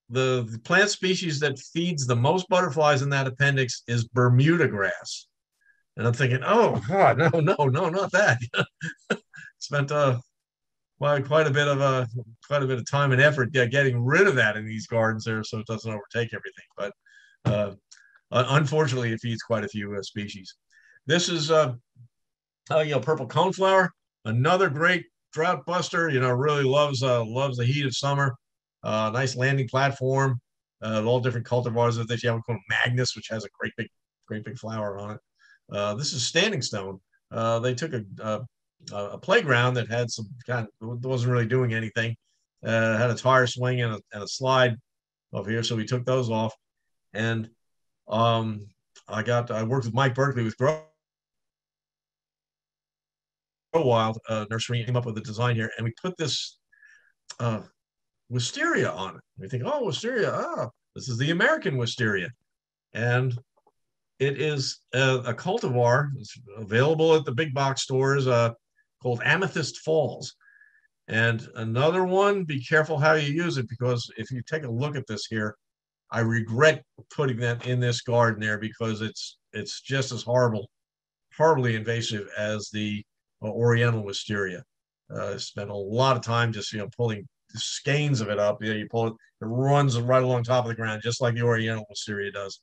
the, the plant species that feeds the most butterflies in that appendix is Bermuda grass. And I'm thinking, oh God, no, no, no, not that. <laughs> Spent uh, quite quite a bit of uh, quite a bit of time and effort getting rid of that in these gardens there, so it doesn't overtake everything. But uh, unfortunately, it feeds quite a few uh, species. This is uh, uh, you know purple coneflower, another great drought buster. You know, really loves uh, loves the heat of summer. Uh, nice landing platform. Uh, all different cultivars of this. You have one called Magnus, which has a great big great big flower on it. Uh, this is standing stone. Uh, they took a, a a playground that had some kind of wasn't really doing anything. Uh, had a tire swing and a, and a slide over here, so we took those off. And um, I got I worked with Mike Berkeley with Grow Wild uh, Nursery. Came up with a design here, and we put this uh, wisteria on it. We think, oh, wisteria, ah, this is the American wisteria, and it is a, a cultivar. It's available at the big box stores. Uh, called Amethyst Falls. And another one, be careful how you use it because if you take a look at this here, I regret putting that in this garden there because it's it's just as horrible, horribly invasive as the Oriental Wisteria. Uh, spent a lot of time just you know pulling skeins of it up. You know, you pull it, it runs right along top of the ground just like the Oriental Wisteria does.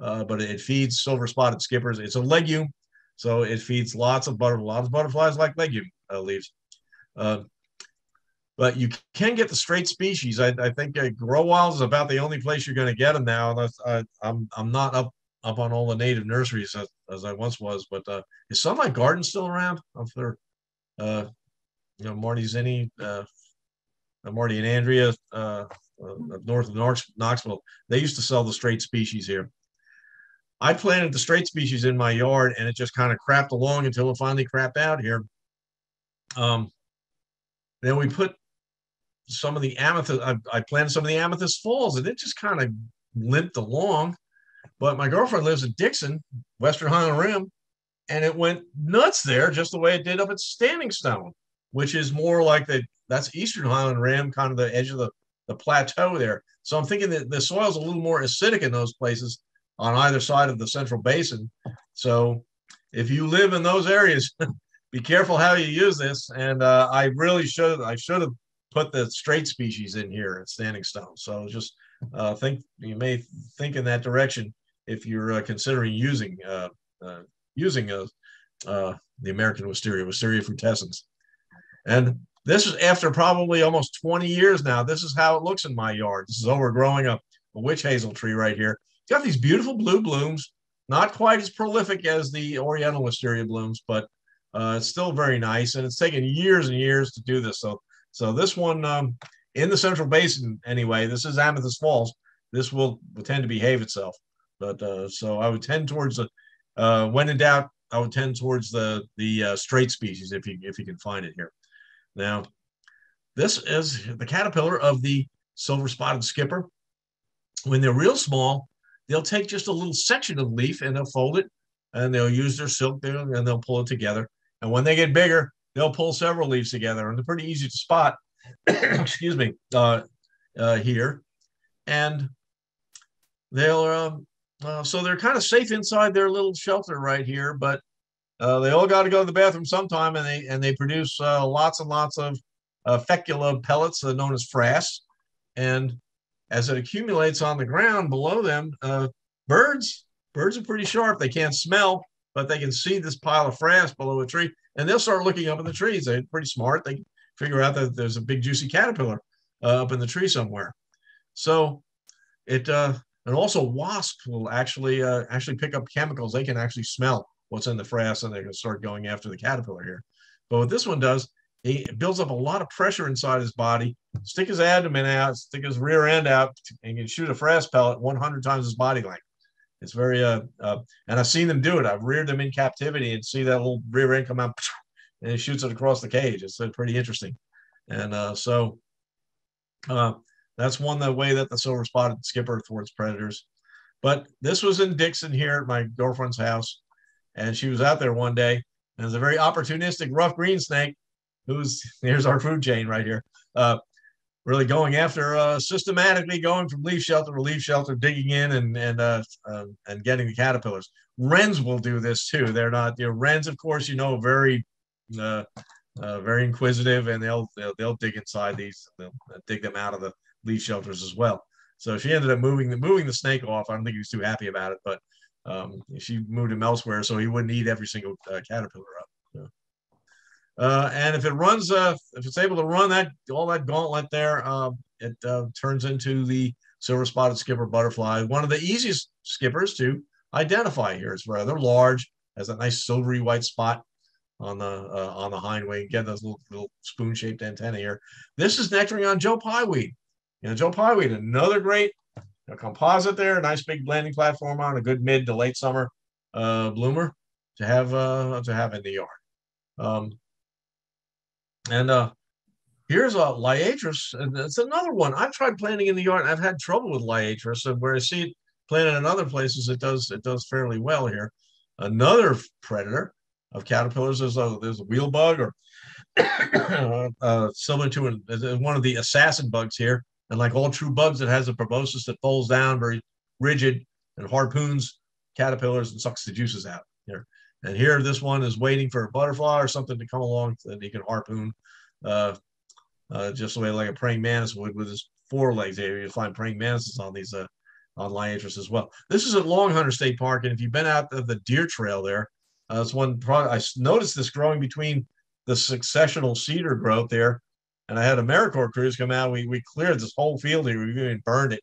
Uh, but it feeds silver spotted skippers. It's a legume, so it feeds lots of butterflies. Lots of butterflies like legume uh, leaves. Uh, but you can get the straight species. I, I think uh, Grow Wild is about the only place you're going to get them now. I, I'm I'm not up up on all the native nurseries as, as I once was. But uh, is Sunlight Garden still around? Up there, uh, you know, Marty Zinni, uh, uh Marty and Andrea, uh, uh, north of Knoxville. They used to sell the straight species here. I planted the straight species in my yard and it just kind of crapped along until it finally crapped out here. Um, then we put some of the amethyst, I, I planted some of the amethyst falls and it just kind of limped along. But my girlfriend lives in Dickson, Western Highland Rim, and it went nuts there just the way it did up at Standing Stone, which is more like the that's Eastern Highland Rim, kind of the edge of the, the plateau there. So I'm thinking that the soil's a little more acidic in those places on either side of the central basin. So if you live in those areas, <laughs> be careful how you use this. And uh, I really should I should have put the straight species in here at Standing Stone. So just uh, think you may think in that direction if you're uh, considering using uh, uh, using a, uh, the American wisteria, Wisteria frutescens. And this is after probably almost 20 years now. This is how it looks in my yard. This is overgrowing a, a witch hazel tree right here. It's got these beautiful blue blooms, not quite as prolific as the Oriental wisteria blooms, but uh, it's still very nice. And it's taken years and years to do this. So, so this one um, in the Central Basin, anyway, this is Amethyst Falls. This will, tend to behave itself. But uh, so I would tend towards the, uh, when in doubt, I would tend towards the the uh, straight species if you if you can find it here. Now, this is the caterpillar of the silver spotted skipper. When they're real small, they'll take just a little section of leaf and they'll fold it and they'll use their silk there and they'll pull it together. And when they get bigger, they'll pull several leaves together and they're pretty easy to spot. <coughs> excuse me, uh, uh, here. And they'll, um, uh, so they're kind of safe inside their little shelter right here, but uh, they all got to go to the bathroom sometime, and they and they produce uh, lots and lots of uh, fecula pellets known as frass. And as it accumulates on the ground below them, uh, birds birds are pretty sharp. They can't smell, but they can see this pile of frass below a tree, and they'll start looking up in the trees. They're pretty smart. They figure out that there's a big juicy caterpillar uh, up in the tree somewhere. So it and also wasps will actually actually pick up chemicals. They can actually smell what's in the frass and they can start going after the caterpillar here. But what this one does, he builds up a lot of pressure inside his body, stick his abdomen out, stick his rear end out, and can shoot a frass pellet 100 times his body length. It's very, uh, uh, and I've seen them do it. I've reared them in captivity and see that little rear end come out <laughs> and he shoots it across the cage. It's uh, pretty interesting. And uh, so uh, that's one the way that the silver spotted skipper thwarts predators. But this was in Dickson here at my girlfriend's house and she was out there one day, and there's a very opportunistic rough green snake, who's <laughs> here's our food chain right here, uh, really going after uh, systematically going from leaf shelter to leaf shelter, digging in and and uh, and getting the caterpillars. Wrens will do this too. They're not you know wrens, of course, you know, very uh, uh, very inquisitive, and they'll, they'll they'll dig inside these, they'll dig them out of the leaf shelters as well. So she ended up moving the moving the snake off. I don't think he was too happy about it, but um, she moved him elsewhere so he wouldn't eat every single uh, caterpillar up. Uh, and if it runs, uh, if it's able to run that all that gauntlet there, um, it uh, turns into the silver spotted skipper butterfly, one of the easiest skippers to identify here. It's rather large, has a nice silvery white spot on the uh, on the hind wing. Again, those little, little spoon shaped antennae here. This is nectaring on Joe Pyeweed. You know, Joe Pyeweed, another great a composite there, a nice big blending platform on a good mid to late summer uh, bloomer to have uh, to have in the yard. Um, and uh, here's a liatris, and it's another one. I've tried planting in the yard. and I've had trouble with liatris, and where I see it planted in other places, it does it does fairly well here. Another predator of caterpillars is a there's a wheel bug or <coughs> uh, similar to an, one of the assassin bugs here. And like all true bugs, it has a proboscis that folds down, very rigid, and harpoons caterpillars and sucks the juices out here. And here, this one is waiting for a butterfly or something to come along that he can harpoon, uh, uh, just the way like a praying mantis would with his forelegs. There, you find praying mantises on these uh, on liatris as well. This is at Long Hunter State Park, and if you've been out of the deer trail there, uh, it's one. Pro- I noticed this growing between the successional cedar growth there and I had AmeriCorps crews come out. We, we cleared this whole field here. We even burned it.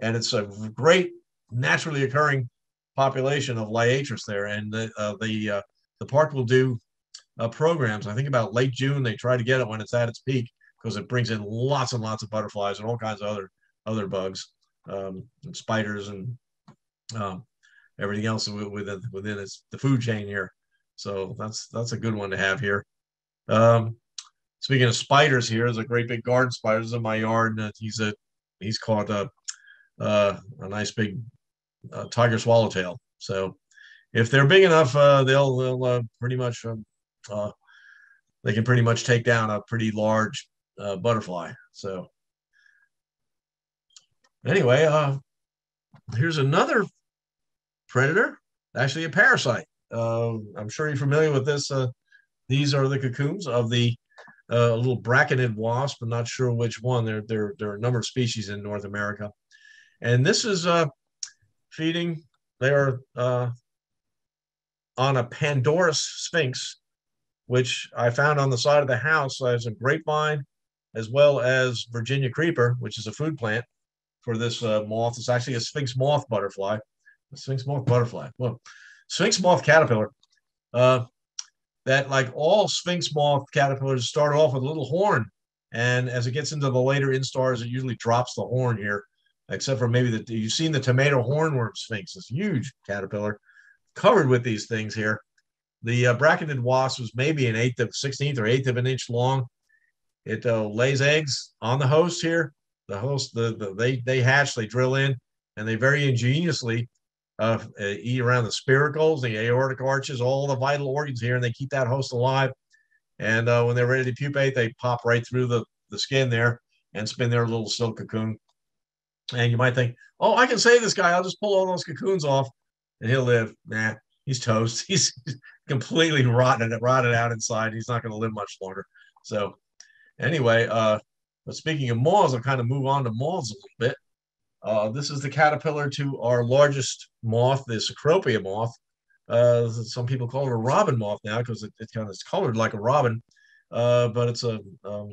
And it's a great naturally occurring population of liatris there. And the, uh, the, uh, the park will do uh, programs. I think about late June, they try to get it when it's at its peak because it brings in lots and lots of butterflies and all kinds of other, other bugs, um, and spiders and um, everything else within within its, the food chain here. So that's that's a good one to have here. Um, speaking of spiders, here is a great big garden spiders in my yard. And he's a he's caught a uh, a nice big uh, tiger swallowtail. So if they're big enough, uh, they'll they'll uh, pretty much um, uh, they can pretty much take down a pretty large uh, butterfly. So anyway, uh, here's another predator, actually a parasite. Uh, I'm sure you're familiar with this. Uh, these are the cocoons of the uh, little braconid wasp. I'm not sure which one. There, there, there are a number of species in North America, and this is uh, feeding. They are uh, on a Pandorus sphinx, which I found on the side of the house as a grapevine, as well as Virginia creeper, which is a food plant for this uh, moth. It's actually a sphinx moth butterfly. Sphinx moth butterfly. Well, sphinx moth caterpillar. Uh, that like all sphinx moth caterpillars start off with a little horn, and as it gets into the later instars, it usually drops the horn here. Except for maybe the you've seen the tomato hornworm sphinx, this huge caterpillar covered with these things here. The uh, braconid wasp was maybe an eighth of sixteenth or eighth of an inch long. It uh, lays eggs on the host here. The host, the, the they they hatch, they drill in, and they very ingeniously uh, eat around the spiracles, the aortic arches, all the vital organs here, and they keep that host alive. And uh, when they're ready to pupate, they pop right through the, the skin there and spin their little silk cocoon. And you might think, oh, I can save this guy. I'll just pull all those cocoons off and he'll live. Nah, he's toast. <laughs> He's completely rotten, rotted out inside. He's not going to live much longer. So, anyway, uh, but speaking of moths, I'll kind of move on to moths a little bit. Uh, this is the caterpillar to our largest moth, the Cecropia moth. Uh, some people call it a robin moth now because it, it, kind of is colored like a robin, uh, but it's a um,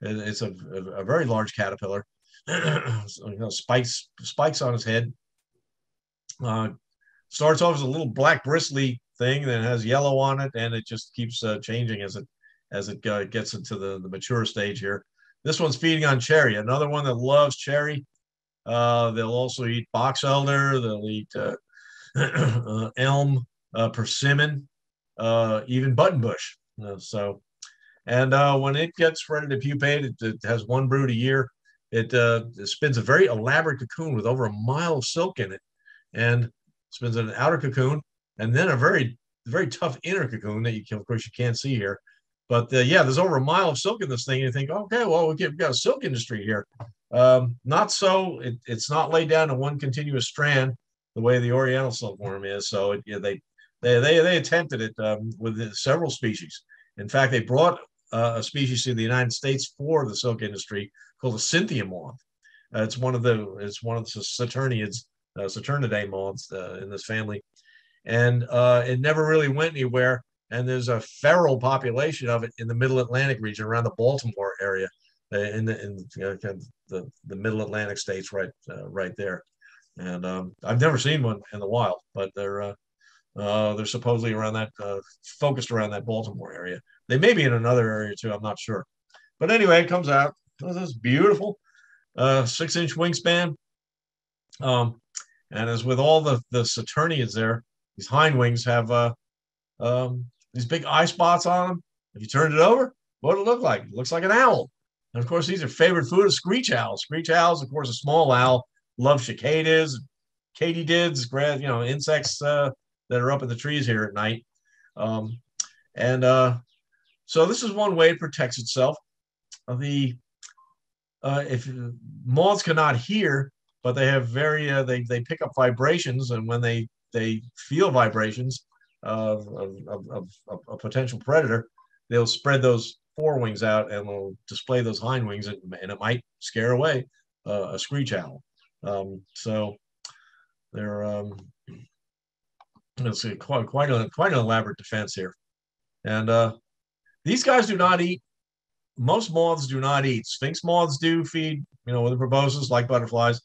it, it's a, a, a, very large caterpillar. <clears throat> so, you know, spikes spikes on his head. Uh, starts off as a little black bristly thing, then has yellow on it, and it just keeps uh, changing as it as it uh, gets into the, the mature stage here. This one's feeding on cherry. Another one that loves cherry. Uh, they'll also eat box elder. They'll eat uh, <clears throat> uh, elm, uh, persimmon, uh, even buttonbush. so, and when it gets ready to pupate, it, it has one brood a year. It, it, spins a very elaborate cocoon with over a mile of silk in it, and spins an outer cocoon, and then a very very tough inner cocoon that you can, of course, you can't see here. But uh, yeah, there's over a mile of silk in this thing. And you think, okay, well, we have got a silk industry here. Um, not so. It, it's not laid down in one continuous strand the way the Oriental silkworm is. So it, yeah, they, they they they attempted it um, with several species. In fact, they brought uh, a species to the United States for the silk industry called the Cynthia moth. Uh, it's one of the it's one of the Saturniids, uh, Saturniidae moths uh, in this family, and uh, it never really went anywhere. And there's a feral population of it in the Middle Atlantic region around the Baltimore area in the in the, the, the middle Atlantic states right uh, right there. And um, I've never seen one in the wild, but they're uh, uh, they're supposedly around that uh, focused around that Baltimore area. They may be in another area too. I'm not sure. But anyway, it comes out. This is beautiful, uh, six inch wingspan. Um, and as with all the the Saturniids there, these hind wings have uh, um, these big eye spots on them. If you turn it over, what does it look like? It looks like an owl. And of course, these are favorite food of screech owls. Screech owls, of course, a small owl, love cicadas, katydids, you know, insects uh, that are up in the trees here at night. Um, and uh, so this is one way it protects itself. The uh, if moths cannot hear, but they have very uh, they they pick up vibrations, and when they they feel vibrations of, of, of, of a potential predator, they'll spread those forewings out and will display those hind wings, and, and it might scare away uh, a screech owl. Um, so they're um, let's see, quite quite a quite an elaborate defense here. And uh, these guys do not eat. Most moths do not eat. Sphinx moths do feed, you know, with the proboscis like butterflies,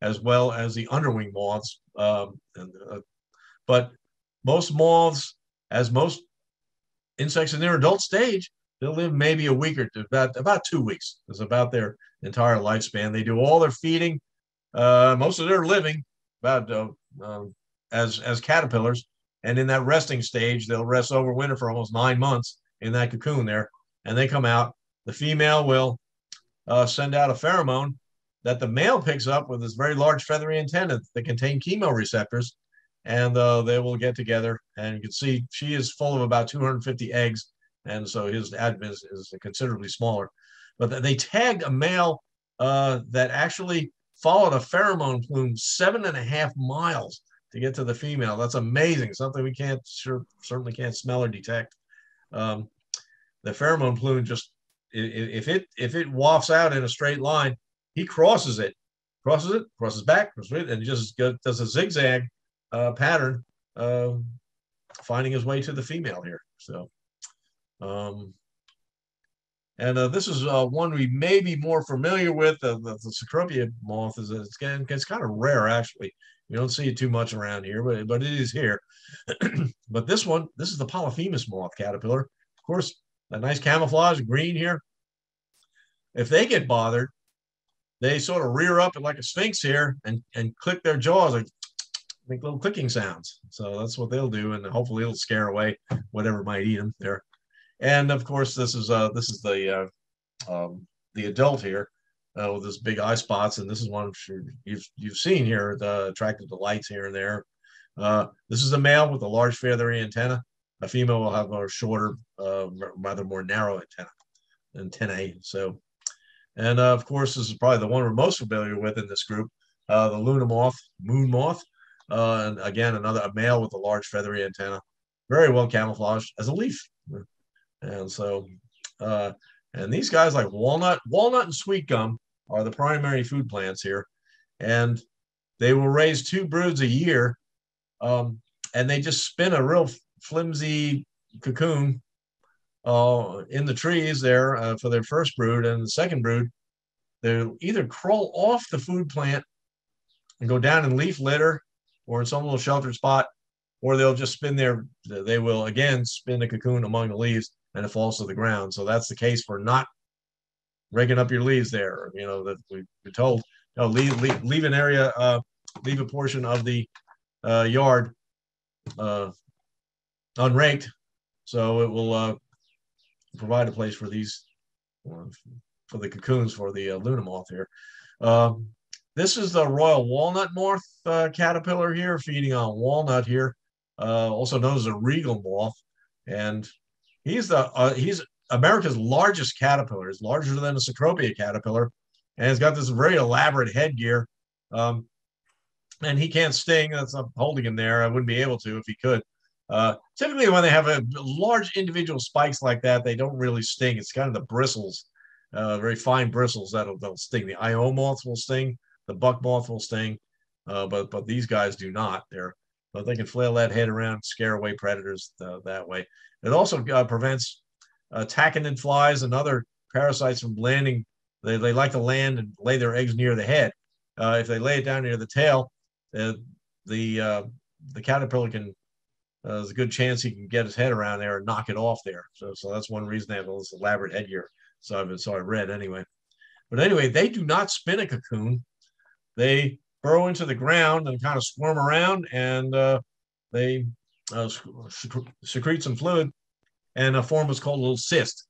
as well as the underwing moths. Um, and, uh, but most moths, as most insects in their adult stage, they'll live maybe a week or two, about about two weeks is about their entire lifespan. They do all their feeding, uh, most of their living, about uh, uh, as as caterpillars, and in that resting stage, they'll rest over winter for almost nine months in that cocoon there, and they come out. The female will uh, send out a pheromone that the male picks up with his very large feathery antenna that contain chemoreceptors, and uh, they will get together. And you can see she is full of about 250 eggs, and so his abdomen is, is considerably smaller. But they tagged a male uh, that actually followed a pheromone plume seven and a half miles to get to the female. That's amazing. Something we can't sure certainly can't smell or detect. Um, the pheromone plume just if it if it wafts out in a straight line, he crosses it, crosses it, crosses back, crosses it, and just does a zigzag uh, pattern, uh, finding his way to the female here. So, um, and uh, this is uh, one we may be more familiar with. the, the Cecropia moth is it's, it's kind of rare actually. You don't see it too much around here, but but it is here. <clears throat> but this one, this is the Polyphemus moth caterpillar. Of course, a nice camouflage green here. If they get bothered, they sort of rear up like a sphinx here and and click their jaws like <tsk> make little clicking sounds. So that's what they'll do, and hopefully it'll scare away whatever might eat them there. And of course, this is uh this is the uh, um, the adult here uh, with this big eye spots, and this is one you've you've seen here, the attracted to lights here and there. Uh, this is a male with a large feathery antenna. A female will have a shorter, uh, rather more narrow antenna, antennae. So, and uh, of course, this is probably the one we're most familiar with in this group, uh, the Luna moth, moon moth. Uh, and again, another a male with a large feathery antenna, very well camouflaged as a leaf. And so, uh, and these guys like walnut, walnut and sweet gum are the primary food plants here, and they will raise two broods a year, um, and they just spin a real flimsy cocoon uh, in the trees there uh, for their first brood, and the second brood, they'll either crawl off the food plant and go down in leaf litter or in some little sheltered spot, or they'll just spin their, they will again spin the cocoon among the leaves and it falls to the ground. So that's the case for not raking up your leaves there. You know that we, are told, leave, leave leave an area, uh, leave a portion of the uh, yard uh, unraked, so it will uh, provide a place for these for the cocoons for the uh, Luna moth here. Um, this is the royal walnut moth uh, caterpillar here, feeding on walnut here, also known as a regal moth, and he's the uh, he's America's largest caterpillar. is larger than a Cecropia caterpillar, and it's got this very elaborate headgear. Um, and he can't sting. That's I'm holding him there. I wouldn't be able to if he could. Uh, typically, when they have a large individual spikes like that, they don't really sting. It's kind of the bristles, uh, very fine bristles that'll, that'll sting. The IO moths will sting. The buck moth will sting, uh, but but these guys do not. They're but they can flail that head around, scare away predators uh, that way. It also uh, prevents uh, tachinid flies and other parasites from landing. They, they like to land and lay their eggs near the head. Uh, if they lay it down near the tail, uh, the the caterpillar can there's a good chance he can get his head around there and knock it off there. So so that's one reason they have all this elaborate headgear. So I've so I read anyway. But anyway, they do not spin a cocoon. They burrow into the ground and kind of squirm around, and uh, they uh, secrete some fluid and a form what's called a little cyst.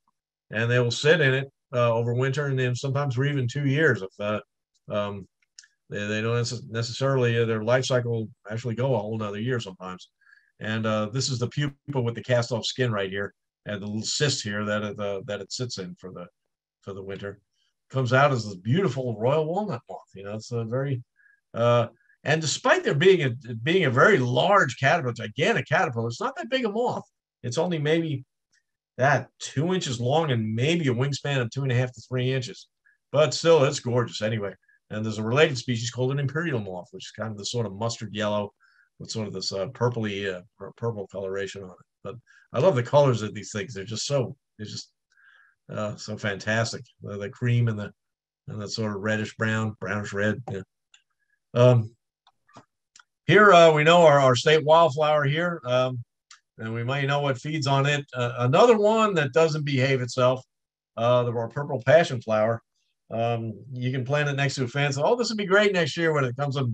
And they will sit in it uh, over winter and then sometimes for even two years if uh, um, they, they, don't necessarily, uh, their life cycle actually go a whole another year sometimes. And uh, this is the pupa with the cast off skin right here and the little cyst here that it, uh, that it sits in for the, for the winter. Comes out as this beautiful royal walnut moth. You know, it's a very, uh, and despite there being a being a very large caterpillar, gigantic caterpillar, it's not that big a moth. It's only maybe that two inches long and maybe a wingspan of two and a half to three inches. But still, it's gorgeous anyway. And there's a related species called an imperial moth, which is kind of the sort of mustard yellow with sort of this uh, purpley uh, purple coloration on it. But I love the colors of these things. They're just so they're just uh, so fantastic. The, the, cream and the and that sort of reddish brown, brownish red. Yeah. Um, here uh, we know our, our state wildflower here. Um, and we might know what feeds on it. Uh, another one that doesn't behave itself, uh, the purple passion flower. Um, you can plant it next to a fence. Oh, this would be great next year when it comes up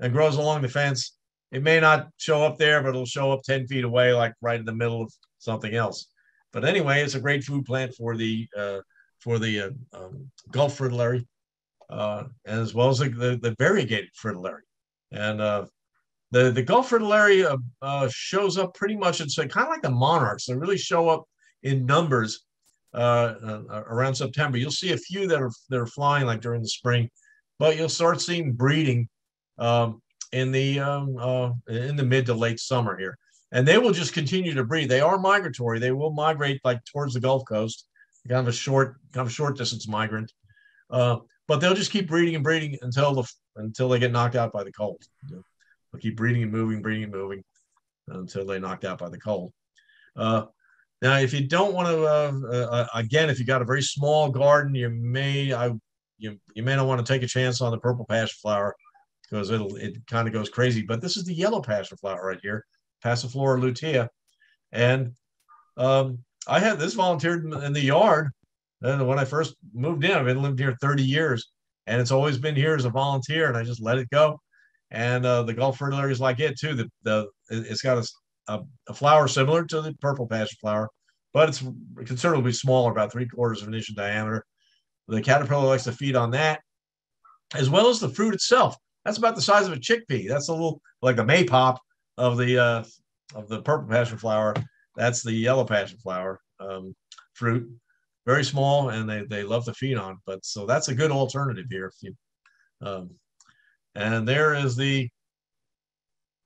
and grows along the fence. it may not show up there, but it'll show up 10 feet away, like right in the middle of something else. But anyway, it's a great food plant for the uh, for the uh, um, Gulf fritillary, uh, as well as the, the, the variegated fritillary. And uh, the the Gulf fritillary uh, uh, shows up pretty much. It's kind of like the monarchs. They really show up in numbers uh, uh, around September. You'll see a few that are that are flying like during the spring, but you'll start seeing breeding um, in the um, in the mid to late summer here, and they will just continue to breed. They are migratory. They will migrate like towards the Gulf Coast, kind of a short kind of short distance migrant. Uh, but they'll just keep breeding and breeding until the until they get knocked out by the cold. You know, they'll keep breeding and moving, breeding and moving until they're knocked out by the cold. Uh, now, if you don't want to, uh, uh, uh, again, if you got a very small garden, you may, I, you, you may not want to take a chance on the purple passion flower because it'll, it kind of goes crazy. But this is the yellow passion flower right here, Passiflora lutea, and um, I had this volunteered in the yard. And when I first moved in, I've been lived here 30 years, and it's always been here as a volunteer, and I just let it go. And uh, the Gulf fritillary is like it too. The, the it's got a a, a flower similar to the purple passion flower, but it's considerably smaller, about three quarters of an inch in diameter. The caterpillar likes to feed on that, as well as the fruit itself. That's about the size of a chickpea. That's a little like the maypop of the uh, of the purple passion flower. That's the yellow passion flower um, fruit. Very small, and they, they love to feed on. But so that's a good alternative here. You, um, and there is the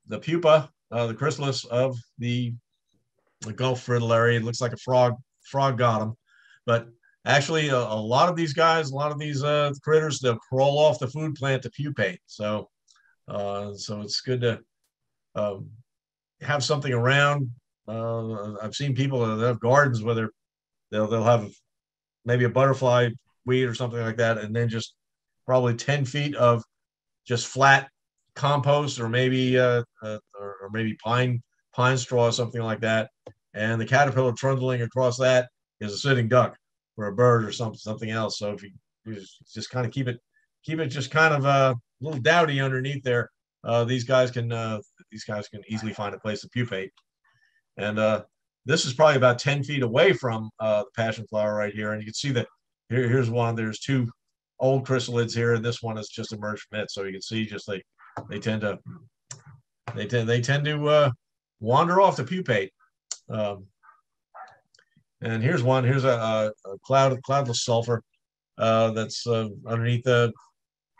the pupa uh, the chrysalis of the, the Gulf fritillary. It looks like a frog. Frog got him, but actually, a, a lot of these guys, a lot of these uh, critters, they'll crawl off the food plant to pupate. So, uh, so it's good to um, have something around. Uh, I've seen people that have gardens where they're, they'll they'll have maybe a butterfly weed or something like that, and then just probably ten feet of just flat compost or maybe uh, uh, or, or, maybe pine pine straw or something like that. And the caterpillar trundling across that is a sitting duck or a bird or something something else. So if you, you just, just kind of keep it keep it just kind of uh, a little dowdy underneath there, uh, these guys can uh, these guys can easily find a place to pupate. And uh, this is probably about 10 feet away from uh, the passion flower right here. And you can see that here, here's one. There's two old chrysalids here, and this one has just emerged from it. So you can see just like they tend to they tend they tend to uh, wander off the pupate. Um, and here's one. Here's a, a cloud cloudless sulfur uh, that's uh, underneath the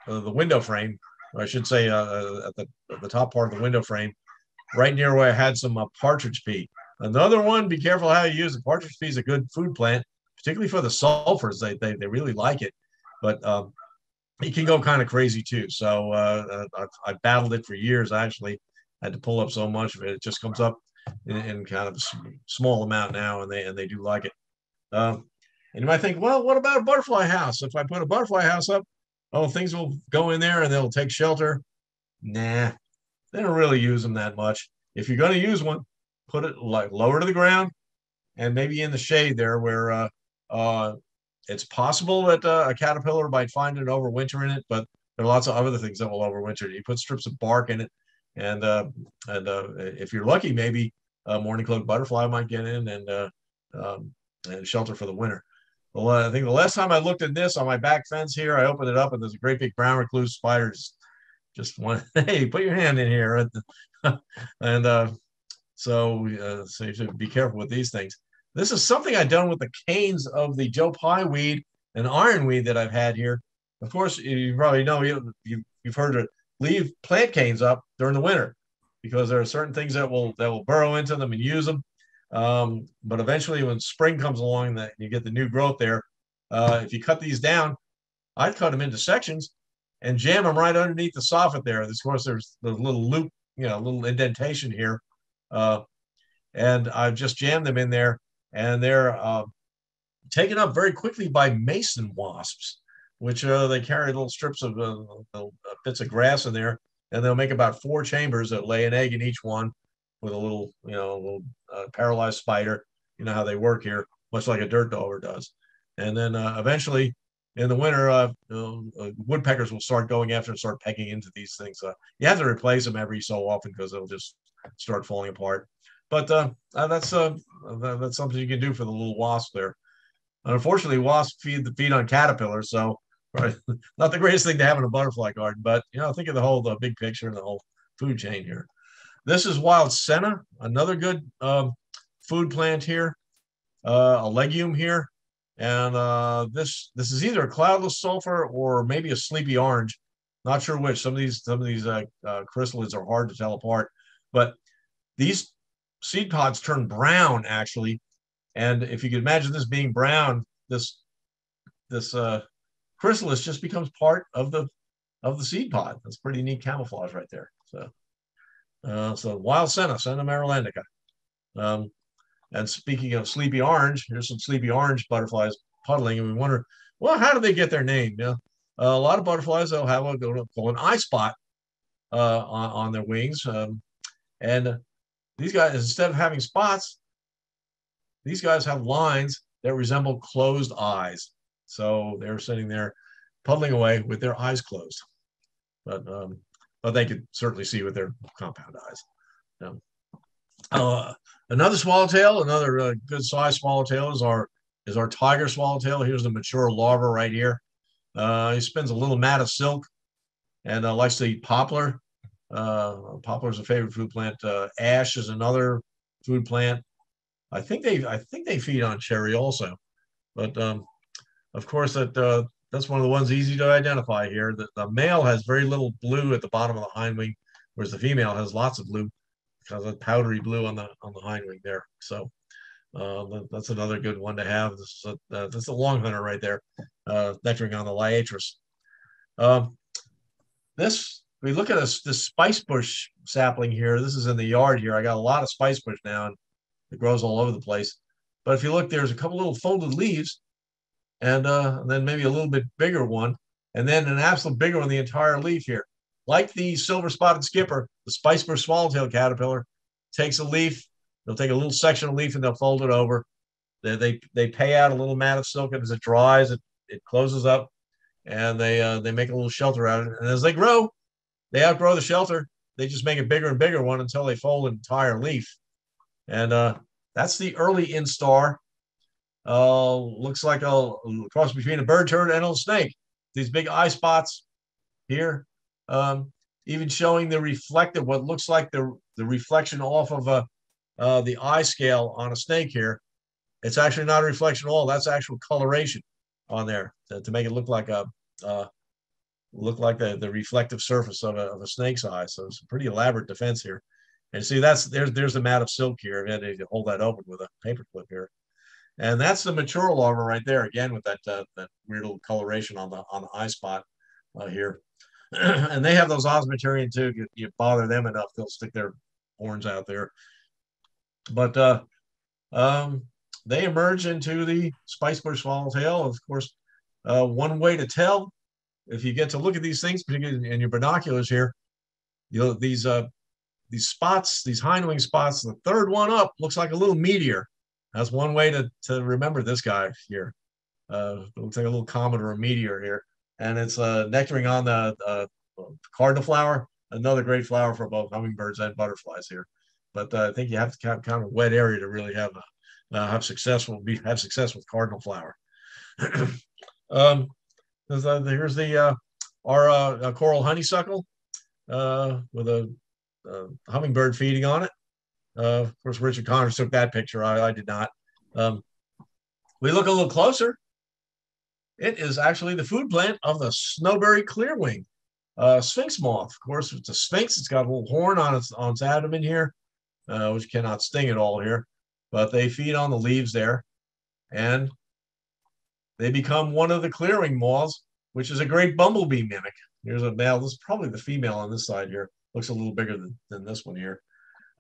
uh, the window frame. I should say uh, uh, at the at the top part of the window frame, right near where I had some partridge pea. Another one. Be careful how you use it. Partridge pea is a good food plant, particularly for the sulfurs. They they, they really like it. But um, it can go kind of crazy too. So uh, I've, I've, battled it for years. I actually had to pull up so much of it. It just comes up in, in kind of a small amount now, and they and they do like it. Um, and you might think, well, what about a butterfly house? If I put a butterfly house up, oh, things will go in there and they'll take shelter. Nah, they don't really use them that much. If you're going to use one, put it like lower to the ground and maybe in the shade there where uh, uh, it's possible that uh, a caterpillar might find it and overwinter in it, but there are lots of other things that will overwinter. You put strips of bark in it, and uh, and uh, if you're lucky, maybe a mourning cloak butterfly might get in and uh, um, and shelter for the winter. Well, I think the last time I looked at this on my back fence here, I opened it up and there's a great big brown recluse spider just, one. <laughs> Hey, put your hand in here, <laughs> and uh, so uh, so you should be careful with these things. This is something I've done with the canes of the Joe Pye weed and ironweed that I've had here. Of course, you probably know you, you you've heard to leave plant canes up during the winter because there are certain things that will that will burrow into them and use them. Um, but eventually, when spring comes along, that you get the new growth there. Uh, if you cut these down, I'd cut them into sections and jam them right underneath the soffit there. Of course, there's the little loop, you know, little indentation here, uh, and I've just jammed them in there and they're uh, taken up very quickly by mason wasps, which uh, they carry little strips of uh, uh, bits of grass in there, and they'll make about four chambers that lay an egg in each one with a little, you know, little uh, paralyzed spider. You know how they work here, much like a dirt dauber does. And then eventually, in the winter, uh, uh, woodpeckers will start going after and start pecking into these things. Uh, you have to replace them every so often because they'll just start falling apart. But uh, uh, that's uh, that's something you can do for the little wasp there. Unfortunately, wasps feed the feed on caterpillars, so right, <laughs> not the greatest thing to have in a butterfly garden. But you know, think of the whole the big picture and the whole food chain here. This is wild senna, another good um, food plant here, uh, a legume here. And uh, this this is either a cloudless sulfur or maybe a sleepy orange. Not sure which. Some of these some of these uh, uh, chrysalids are hard to tell apart. But these seed pods turn brown actually. And if you could imagine this being brown, this this uh, chrysalis just becomes part of the of the seed pod. That's pretty neat camouflage right there. So uh, so wild senna, senna marilandica. Um, and speaking of sleepy orange, here's some sleepy orange butterflies puddling, and we wonder, well, how do they get their name? Yeah, uh, a lot of butterflies they'll have a call an eye spot uh, on, on their wings, um, and these guys instead of having spots, these guys have lines that resemble closed eyes. So they're sitting there puddling away with their eyes closed, but um, but they could certainly see with their compound eyes. Um, uh, another swallowtail, another uh, good size swallowtail is our is our tiger swallowtail. Here's the mature larva right here. Uh, he spins a little mat of silk and uh, likes to eat poplar. Uh, poplar is a favorite food plant. Uh, ash is another food plant. I think they I think they feed on cherry also, but um, of course that uh, that's one of the ones easy to identify here. The, the male has very little blue at the bottom of the hind wing, whereas the female has lots of blue because of powdery blue on the on the hind wing there. So uh, that's another good one to have. This is a, uh, this is a long hunter right there, uh, nectaring on the liatris. Um, this we look at this this spice bush sapling here. This is in the yard here. I got a lot of spice bush now, and it grows all over the place. But if you look, there's a couple little folded leaves, and, uh, and then maybe a little bit bigger one, and then an absolute bigger one, the entire leaf here. Like the silver spotted skipper, the spicebush swallowtail caterpillar takes a leaf, they'll take a little section of leaf and they'll fold it over. They, they, they pay out a little mat of silk, and as it dries, it, it closes up, and they, uh, they make a little shelter out of it. And as they grow, they outgrow the shelter. They just make a bigger and bigger one until they fold an entire leaf. And uh, that's the early instar. Uh, looks like a cross between a bird turd and a snake. These big eye spots here, um, even showing the reflective, what looks like the, the reflection off of a, uh, the eye scale on a snake here. It's actually not a reflection at all. That's actual coloration on there to, to make it look like a uh, look like the, the reflective surface of a, of a snake's eye. So it's a pretty elaborate defense here. And see, that's there's there's the mat of silk here. And you hold that open with a paper clip here. And that's the mature larva right there, again with that uh, that weird little coloration on the on the eye spot uh, here. <clears throat> and they have those osmeteria too. You, you, bother them enough, they'll stick their horns out there. But uh, um, they emerge into the spicebush swallowtail. Of course, uh, one way to tell if you get to look at these things, particularly in your binoculars here, you know these uh, these spots, these hindwing spots. The third one up looks like a little meteor. That's one way to to remember this guy here. Uh, looks like a little comet or a meteor here, and it's uh, nectaring on the uh, cardinal flower, another great flower for both hummingbirds and butterflies here. But uh, I think you have to have kind of wet area to really have a, uh, have successful be have success with cardinal flower. <clears throat> um, uh, here's the uh, our uh, coral honeysuckle with a, a, hummingbird feeding on it. of course, Richard Connors took that picture. I, I did not. Um, we look a little closer. It is actually the food plant of the snowberry clearwing uh, sphinx moth. Of course, it's a sphinx. It's got a little horn on its on its abdomen here, uh, which cannot sting at all here. But they feed on the leaves there, and they become one of the clearwing moths, which is a great bumblebee mimic. Here's a male. This is probably the female on this side here. Looks a little bigger than, than this one here.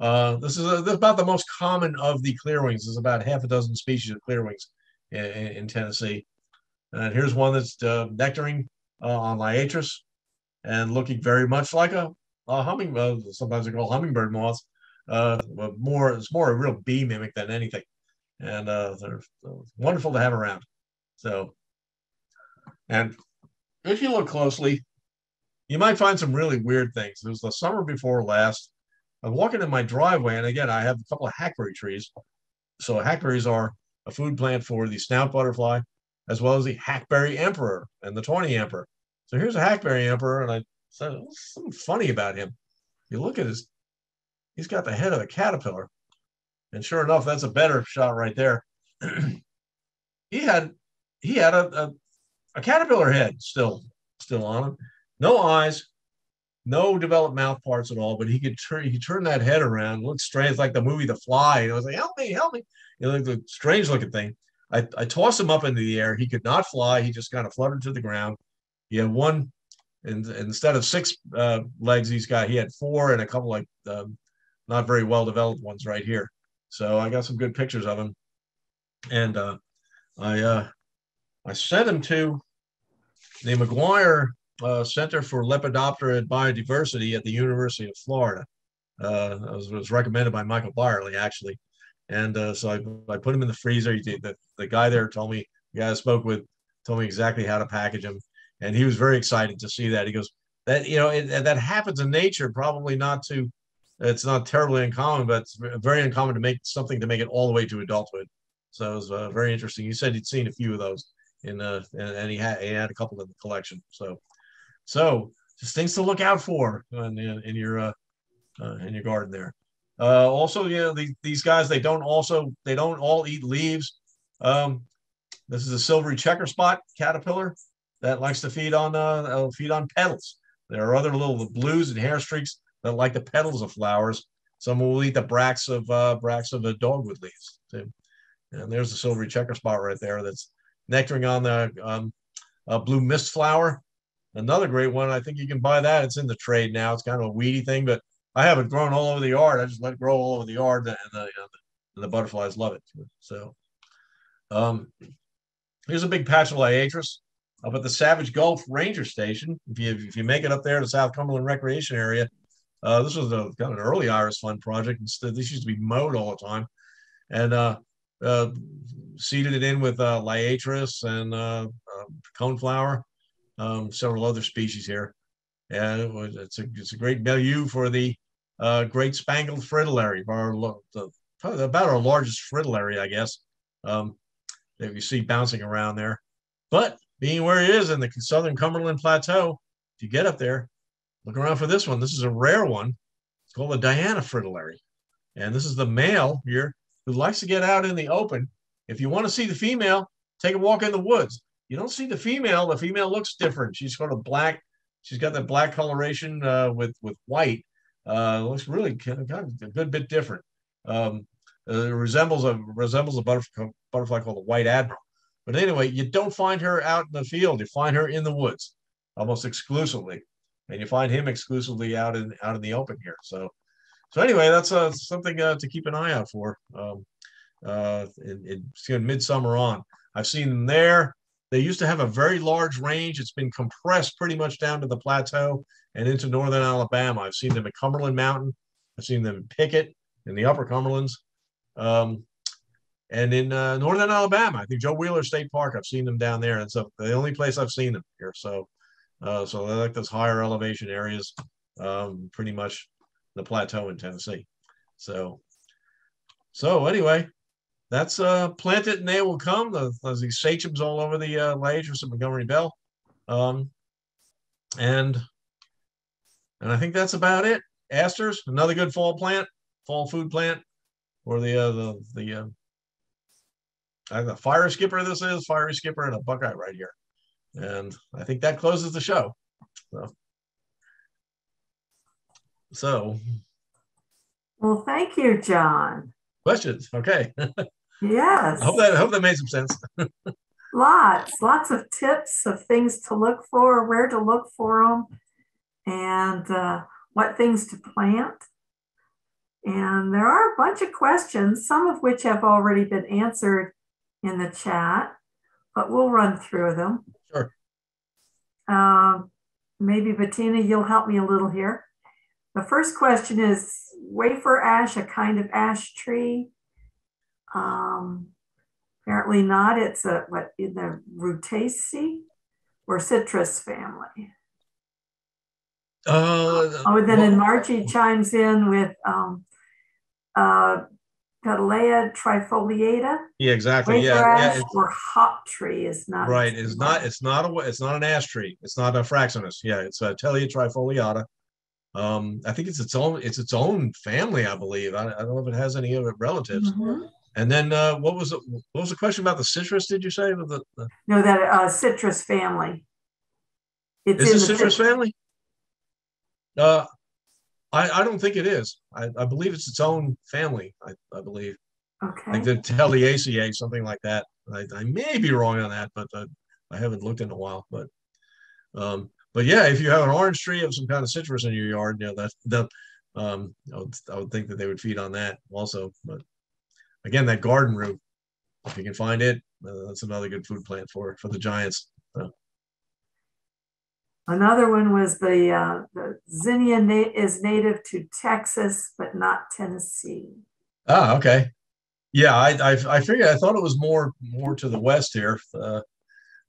Uh, this, is a, this is about the most common of the clearwings. There's about half a dozen species of clearwings in, in, in Tennessee. And here's one that's uh, nectaring uh, on liatris and looking very much like a, a hummingbird. Sometimes they call hummingbird moths. Uh, but more, it's more a real bee mimic than anything. And uh, they're wonderful to have around. So And if you look closely, you might find some really weird things. It was the summer before last. I'm walking in my driveway, and again, I have a couple of hackberry trees. So hackberries are a food plant for the snout butterfly, as well as the hackberry emperor and the tawny emperor. So here's a hackberry emperor, and I said something funny about him. You look at his, he's got the head of a caterpillar, and sure enough, that's a better shot right there. <clears throat> he had he had a, a, a caterpillar head still still on him, no eyes, no developed mouth parts at all, but he could turn he turned that head around, looked strange, like the movie The Fly. And I was like, help me, help me. You know, the strange looking thing. I, I tossed him up into the air. He could not fly. He just kind of fluttered to the ground. He had one, and, and instead of six uh, legs, he's got he had four and a couple like um, not very well developed ones right here. So I got some good pictures of him, and uh, I uh, I sent him to the McGuire uh, Center for Lepidoptera and Biodiversity at the University of Florida. Uh, it was, was, recommended by Michael Byerly, actually. And uh, so I, I put him in the freezer. He, the, the guy there told me, the guy I spoke with told me exactly how to package him. And he was very excited to see that. He goes, that, you know, it, that happens in nature, probably not to, it's not terribly uncommon, but it's very uncommon to make something to make it all the way to adulthood. So it was uh, very interesting. He said he'd seen a few of those in, uh, and, and he had, he had a couple in the collection. So so just things to look out for in, in your uh, uh, in your garden there. Uh, also, you know, the, these guys they don't also they don't all eat leaves. Um, this is a silvery checker spot caterpillar that likes to feed on uh, uh, feed on petals. There are other little blues and hair streaks that like the petals of flowers. Some will eat the bracts of uh, bracts of the dogwood leaves too. And there's the silvery checker spot right there that's nectaring on the um, blue mist flower. Another great one, I think you can buy that. It's in the trade now. It's kind of a weedy thing, but I have it grown all over the yard. I just let it grow all over the yard, and the, and the, butterflies love it. So, um, here's a big patch of liatris up at the Savage Gulf Ranger Station. If you if you make it up there to South Cumberland Recreation Area, uh, this was a kind of an early Iris Fund project. Instead, this used to be mowed all the time, and uh, uh, seeded it in with uh, liatris and uh, uh coneflower um, several other species here. And it was, it's, a, it's a great milieu for the uh, great spangled fritillary, our, the, about our largest fritillary, I guess, um, that you see bouncing around there. But being where it is in the southern Cumberland Plateau, if you get up there, look around for this one. This is a rare one. It's called the Diana fritillary. And this is the male here who likes to get out in the open. If you want to see the female, take a walk in the woods. You don't see the female. The female looks different. She's sort of black. She's got that black coloration uh, with with white. Uh, looks really kind of a good bit different. Um, uh, resembles a resembles a butterfly, butterfly called the white admiral. But anyway, you don't find her out in the field. You find her in the woods almost exclusively, and you find him exclusively out in out in the open here. So, so anyway, that's uh, something uh, to keep an eye out for. Um, uh, in, in midsummer on, I've seen them there. They used to have a very large range. It's been compressed pretty much down to the plateau and into northern Alabama. I've seen them at Cumberland Mountain. I've seen them in Pickett in the upper Cumberlands. Um, and in uh, northern Alabama, I think Joe Wheeler State Park, I've seen them down there. And so the only place I've seen them here. So, uh, so they like those higher elevation areas, um, pretty much the plateau in Tennessee. So, so anyway, that's uh, planted and they will come. There's these sachems all over the uh, Liatris of Montgomery Bell. Um, and and I think that's about it. Asters, another good fall plant, fall food plant, or the uh, the the uh, I the fire skipper. This is fiery skipper and a buckeye right here, and I think that closes the show. So, so well, thank you, John. Questions? Okay. Yes. I hope that I hope that made some sense. <laughs> lots, lots of tips of things to look for, where to look for them, and uh, what things to plant. And there are a bunch of questions, some of which have already been answered in the chat, but we'll run through them. Sure. Um, maybe Bettina, you'll help me a little here. The first question is wafer ash a kind of ash tree? Um, apparently not. It's a what in the Rutaceae, or citrus family? Uh, Oh, then in well, Margie chimes in with um, uh, Ptelea trifoliata, yeah, exactly. wafer Yeah, yeah. ash, it's- or hop tree is not. right. It's not. It's not a. It's not an ash tree. It's not a fraxinus. Yeah, it's a Ptelea trifoliata. Um, I think it's its own. It's its own family, I believe. I, I don't know if it has any other relatives. Mhm. And then uh, what was it? What was the question about the citrus? Did you say? The, the, No, that uh, citrus family. It's is in it the citrus cit- family? Uh, I I don't think it is. I, I believe it's its own family. I, I believe Okay. like the Teleaceae, something like that. I, I may be wrong on that, but uh, I haven't looked in a while. But um, but yeah, if you have an orange tree of some kind of citrus in your yard, you know that the um, I would, I would think that they would feed on that also. But again, that garden rue, if you can find it, uh, that's another good food plant for for the giants. So, Another one was the, uh, the zinnia na- is native to Texas, but not Tennessee. ah, okay, yeah, I I, I figured I thought it was more more to the west here. Uh,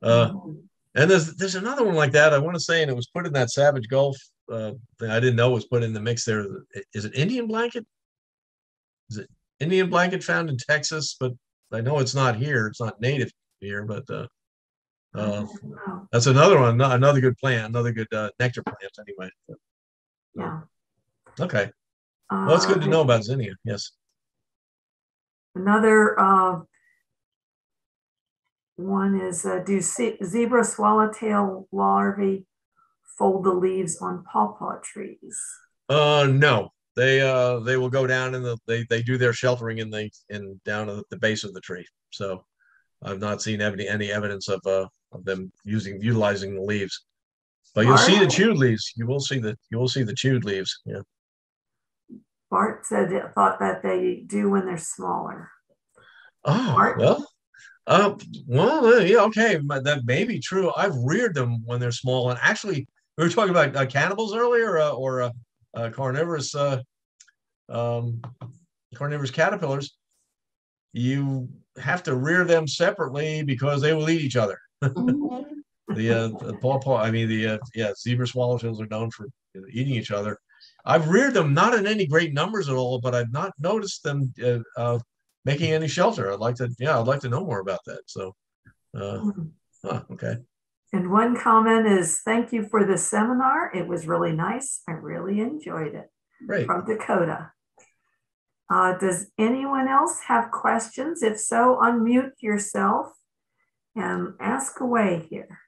uh, Mhm. And there's there's another one like that. I want to say, and it was put in that Savage Gulf uh, thing. I didn't know was put in the mix there. Is it Indian blanket? Is it Indian blanket found in Texas? But I know it's not here. It's not native here. But uh, uh, that's another one. ano- Another good plant. Another good uh, nectar plant. Anyway. Yeah. Okay. Well, it's good to Uh, know about zinnia. Yes. Another uh, one is uh, do ze- zebra swallowtail larvae fold the leaves on pawpaw trees? Uh, no. They uh they will go down in the they they do their sheltering in the in down at the base of the tree. So I've not seen any any evidence of uh of them using utilizing the leaves. But you'll see the chewed leaves. You will see the you will see the chewed leaves. Yeah. Bart said it thought that they do when they're smaller. Oh Art? well. Uh, well, uh, yeah, okay, that may be true. I've reared them when they're small, and actually, we were talking about uh, cannibals earlier, uh, or uh, uh, carnivorous, uh, um, carnivorous caterpillars. You have to rear them separately because they will eat each other. <laughs> The uh, the pawpaw, I mean the uh, yeah, zebra swallowtails are known for eating each other. I've reared them not in any great numbers at all, but I've not noticed them uh, uh, making any shelter. I'd like to, yeah, I'd like to know more about that. So, uh, huh, okay, And one comment is thank you for the seminar. It was really nice. I really enjoyed it. great. From Dakota. Uh, does anyone else have questions? If so, unmute yourself and ask away here.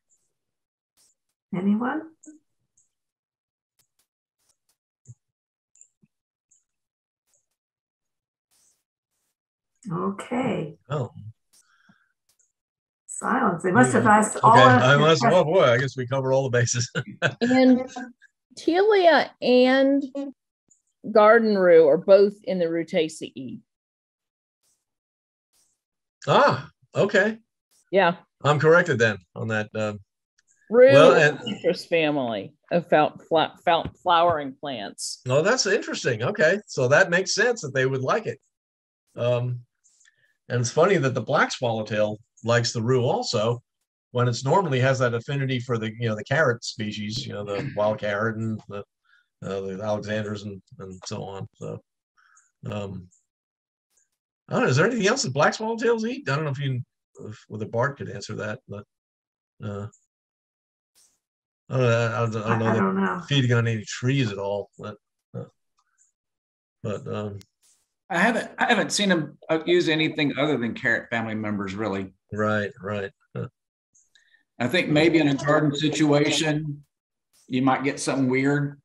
Anyone? Okay, Oh, silence. They must have asked all okay. of I your must, oh boy, I guess we covered all the bases. <laughs> And Ptelea and Garden Rue are both in the Rutaceae. ah, okay. Yeah, I'm corrected then on that. Um, Rue Well, and- a citrus family of fou- fla- fou- flowering plants. no, that's interesting. Okay, so that makes sense that they would like it. Um, and it's funny that the black swallowtail likes the rue also, when it's normally has that affinity for the you know the carrot species, you know the wild carrot and the uh, the Alexanders and and so on. So, um, I don't know. Is there anything else that black swallowtails eat? I don't know if you if whether Bart could answer that, but uh, I don't know. I don't, I I don't know. I don't know. feeding on any trees at all. But, uh, but um, I haven't I haven't seen them use anything other than carrot family members really. right, right. Uh, I think maybe in a garden situation, you might get something weird.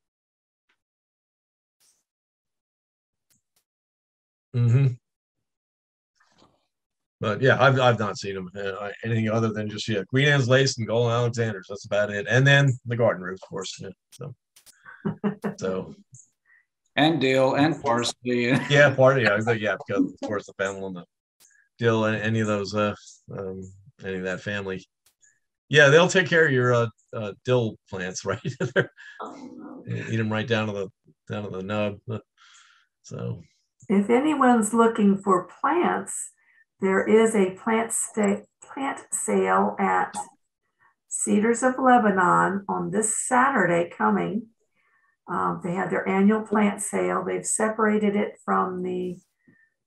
Mm-hmm. But yeah, I've I've not seen them uh, anything other than just yeah, Queen Anne's lace and golden Alexanders. That's about it. And then the garden rue, of course. Yeah, so, <laughs> so And dill and parsley. <laughs> yeah, part of yeah, the- yeah, because of course the fennel and the dill and any of those uh um any of that family. Yeah, they'll take care of your uh, uh dill plants, <laughs> right? Eat them right down to the down to the nub. So If anyone's looking for plants, there is a plant sta- plant sale at Cedars of Lebanon on this Saturday coming. Um, they had their annual plant sale. They've separated it from the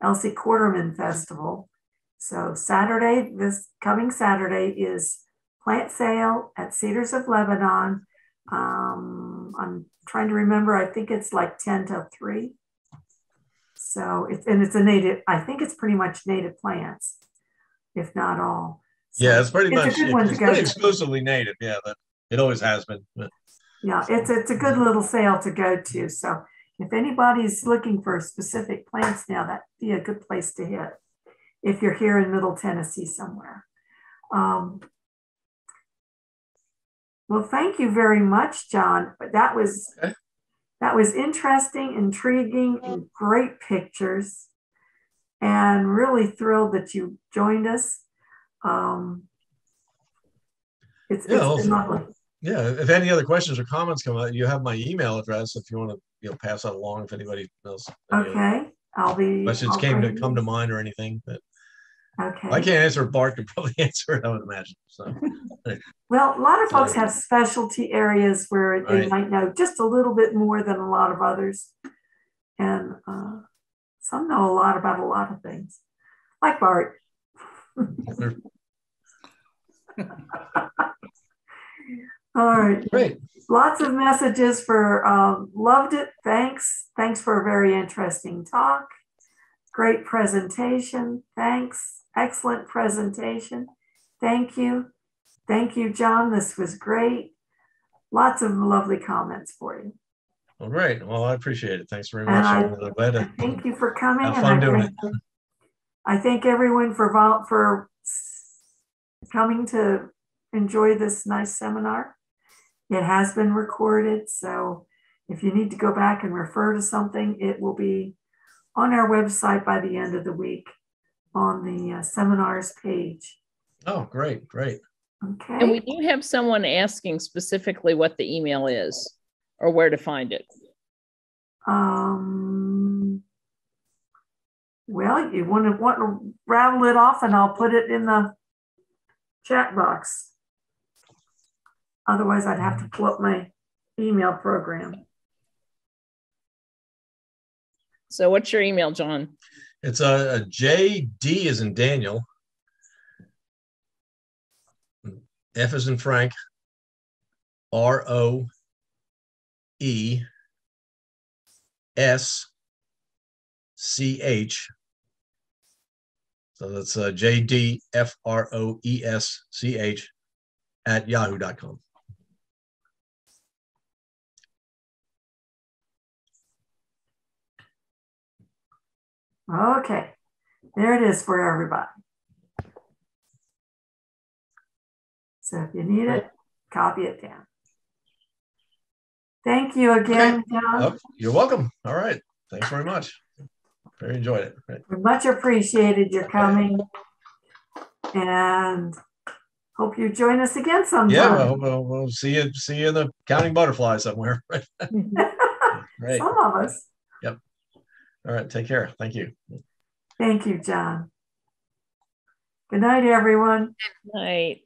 Elsie Quarterman Festival. So Saturday, this coming Saturday is plant sale at Cedars of Lebanon. Um, I'm trying to remember, I think it's like 10 to 3. So it's, and it's a native, I think it's pretty much native plants, if not all. So Yeah, it's pretty it's much it's pretty exclusively native. Yeah, that it always has been. But Yeah, it's it's a good little sale to go to. So if anybody's looking for specific plants now, that'd be a good place to hit if you're here in Middle Tennessee somewhere. Um, well, thank you very much, John. But that was Okay. that was interesting, intriguing, and great pictures. And really thrilled that you joined us. Um, it's, Yeah, it's lovely. Yeah, if any other questions or comments come out, you have my email address if you want to you know pass that along if anybody else any Okay, I'll be. questions I'll came to come to mind or anything but Okay. I can't answer. Bart could probably <laughs> answer it. I would imagine. So Well, a lot of folks have specialty areas where they Right. might know just a little bit more than a lot of others. And uh, some know a lot about a lot of things, like Bart. <laughs> All right. great. Lots of messages for um, loved it. Thanks. Thanks for a very interesting talk. Great presentation. Thanks. Excellent presentation. Thank you. Thank you, John. This was great. Lots of lovely comments for you. Well, great. Well, I appreciate it. Thanks very much. I- I'm glad to Thank you for coming. Have and fun I doing thank- I thank everyone for for coming to enjoy this nice seminar. It has been recorded, so if you need to go back and refer to something, it will be on our website by the end of the week on the uh, seminars page. Oh, great, great. Okay. And we do have someone asking specifically what the email is or where to find it. Um, well, you want to want to rattle it off, and I'll put it in the chat box. Otherwise, I'd have to pull up my email program. So what's your email, John? It's a, a JD is in Daniel. F is in Frank. R O E S C H. So that's uh, J D F R O E S C H at yahoo.com. Okay, there it is for everybody. So if you need it, copy it down. Thank you again, John. Oh, you're welcome. All right. Thanks very much. Very enjoyed it. Right. We much appreciated your coming. And hope you join us again sometime. Yeah, well, we'll, we'll see you see you in the counting butterfly somewhere. <laughs> <laughs> Right. Some of us. All right. Take care. Thank you. Thank you, John. Good night, everyone. Good Night.